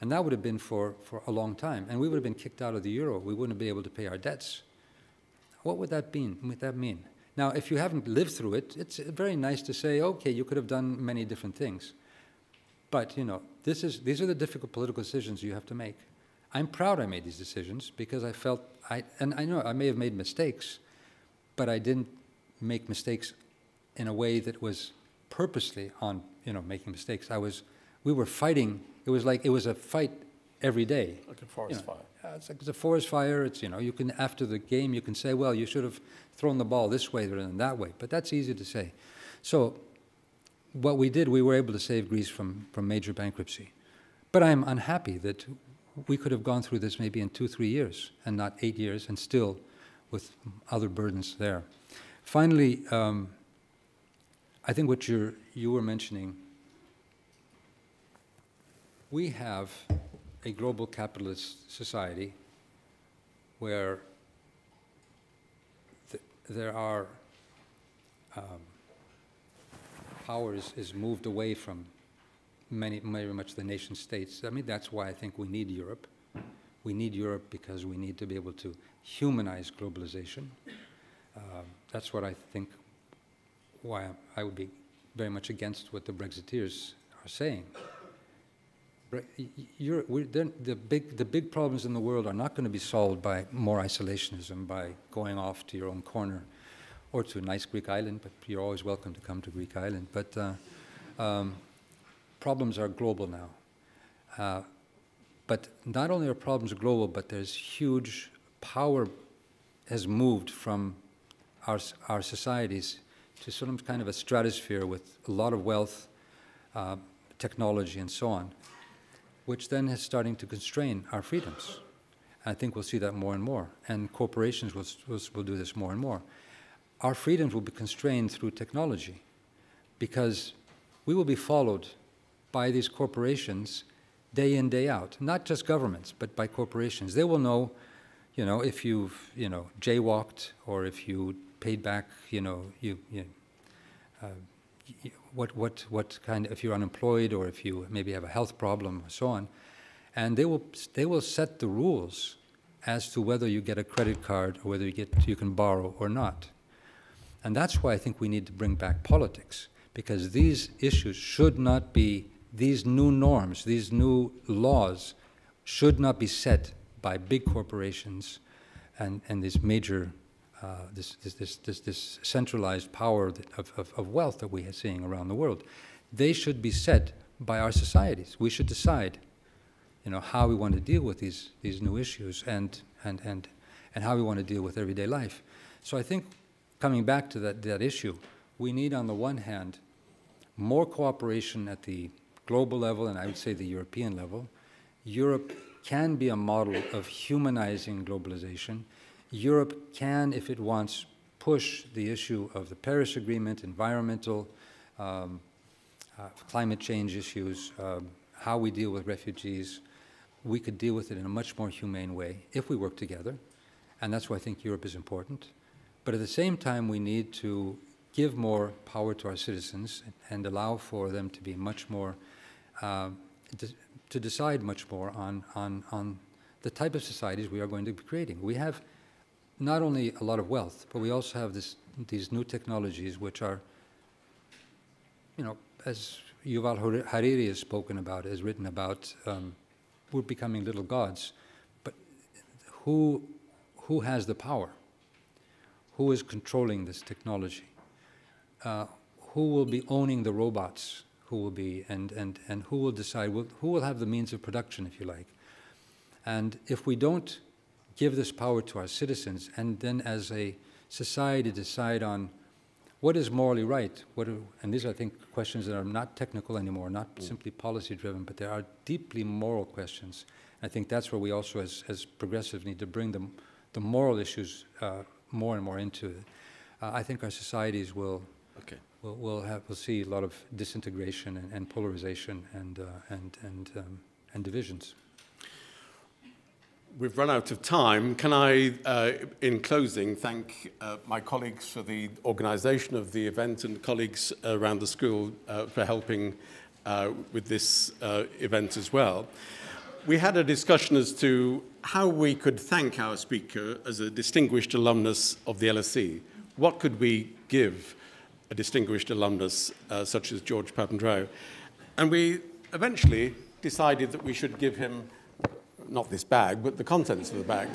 And that would have been for, for a long time. And we would have been kicked out of the euro. We wouldn't be able to pay our debts. What would that mean? Would that mean? Now, if you haven't lived through it, it's very nice to say, okay, you could have done many different things. But, you know, this is, these are the difficult political decisions you have to make. I'm proud I made these decisions because I felt, I, and I know I may have made mistakes, but I didn't make mistakes in a way that was purposely on, you know, making mistakes. I was, we were fighting, it was like, it was a fight every day. Like a forest you know, fire. It's like it's a forest fire. It's, you know, you can, after the game, you can say, well, you should have thrown the ball this way rather than that way. But that's easy to say. So what we did, we were able to save Greece from, from major bankruptcy. But I'm unhappy that we could have gone through this maybe in two, three years and not eight years and still with other burdens there. Finally, um, I think what you're, you were mentioning, we have a global capitalist society where th there are um, power is, is moved away from many, very much the nation states. I mean, that's why I think we need Europe. We need Europe because we need to be able to humanize globalization. Uh, that's what I think, why I would be very much against what the Brexiteers are saying the, big, the big problems in the world are not going to be solved by more isolationism, by going off to your own corner or to a nice Greek island, but you're always welcome to come to Greek island. But uh, um, problems are global now. Uh, but not only are problems global, but there's huge power has moved from our, our societies to of kind of a stratosphere with a lot of wealth, uh, technology, and so on which then is starting to constrain our freedoms. I think we'll see that more and more, and corporations will, will, will do this more and more. Our freedoms will be constrained through technology because we will be followed by these corporations day in, day out. Not just governments, but by corporations. They will know, you know, if you've, you know, jaywalked or if you paid back, you know, you, you uh, what, what, what kind, of if you're unemployed or if you maybe have a health problem or so on. And they will, they will set the rules as to whether you get a credit card or whether you, get, you can borrow or not. And that's why I think we need to bring back politics, because these issues should not be, these new norms, these new laws should not be set by big corporations and, and these major uh, this, this, this, this, this centralized power of, of, of wealth that we are seeing around the world. They should be set by our societies. We should decide, you know, how we want to deal with these, these new issues and, and, and, and how we want to deal with everyday life. So I think coming back to that, that issue, we need on the one hand more cooperation at the global level and I would say the European level. Europe can be a model of humanizing globalization Europe can, if it wants, push the issue of the Paris Agreement, environmental, um, uh, climate change issues, um, how we deal with refugees. We could deal with it in a much more humane way if we work together. And that's why I think Europe is important. But at the same time, we need to give more power to our citizens and allow for them to be much more, uh, to, to decide much more on, on, on the type of societies we are going to be creating. We have not only a lot of wealth, but we also have this, these new technologies which are, you know, as Yuval Harari has spoken about, has written about, um, we're becoming little gods. But who, who has the power? Who is controlling this technology? Uh, who will be owning the robots? Who will be, and, and, and who will decide, who will have the means of production, if you like? And if we don't give this power to our citizens and then as a society decide on what is morally right? What are, and these are, I think, questions that are not technical anymore, not mm. simply policy driven, but they are deeply moral questions. I think that's where we also, as, as progressives, need to bring the, the moral issues uh, more and more into it. Uh, I think our societies will, okay. will, will, have, will see a lot of disintegration and, and polarization and, uh, and, and, um, and divisions we've run out of time. Can I, uh, in closing, thank uh, my colleagues for the organisation of the event and colleagues around the school uh, for helping uh, with this uh, event as well. We had a discussion as to how we could thank our speaker as a distinguished alumnus of the LSE. What could we give a distinguished alumnus uh, such as George Papandreou? And we eventually decided that we should give him not this bag, but the contents of the bag.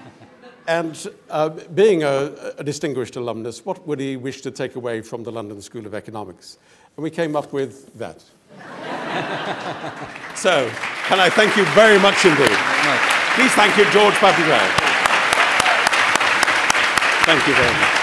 *laughs* and uh, being a, a, distinguished alumnus, what would he wish to take away from the London School of Economics? And we came up with that. *laughs* so, can I thank you very much indeed? Please thank you, George Papandreou. Thank you very much.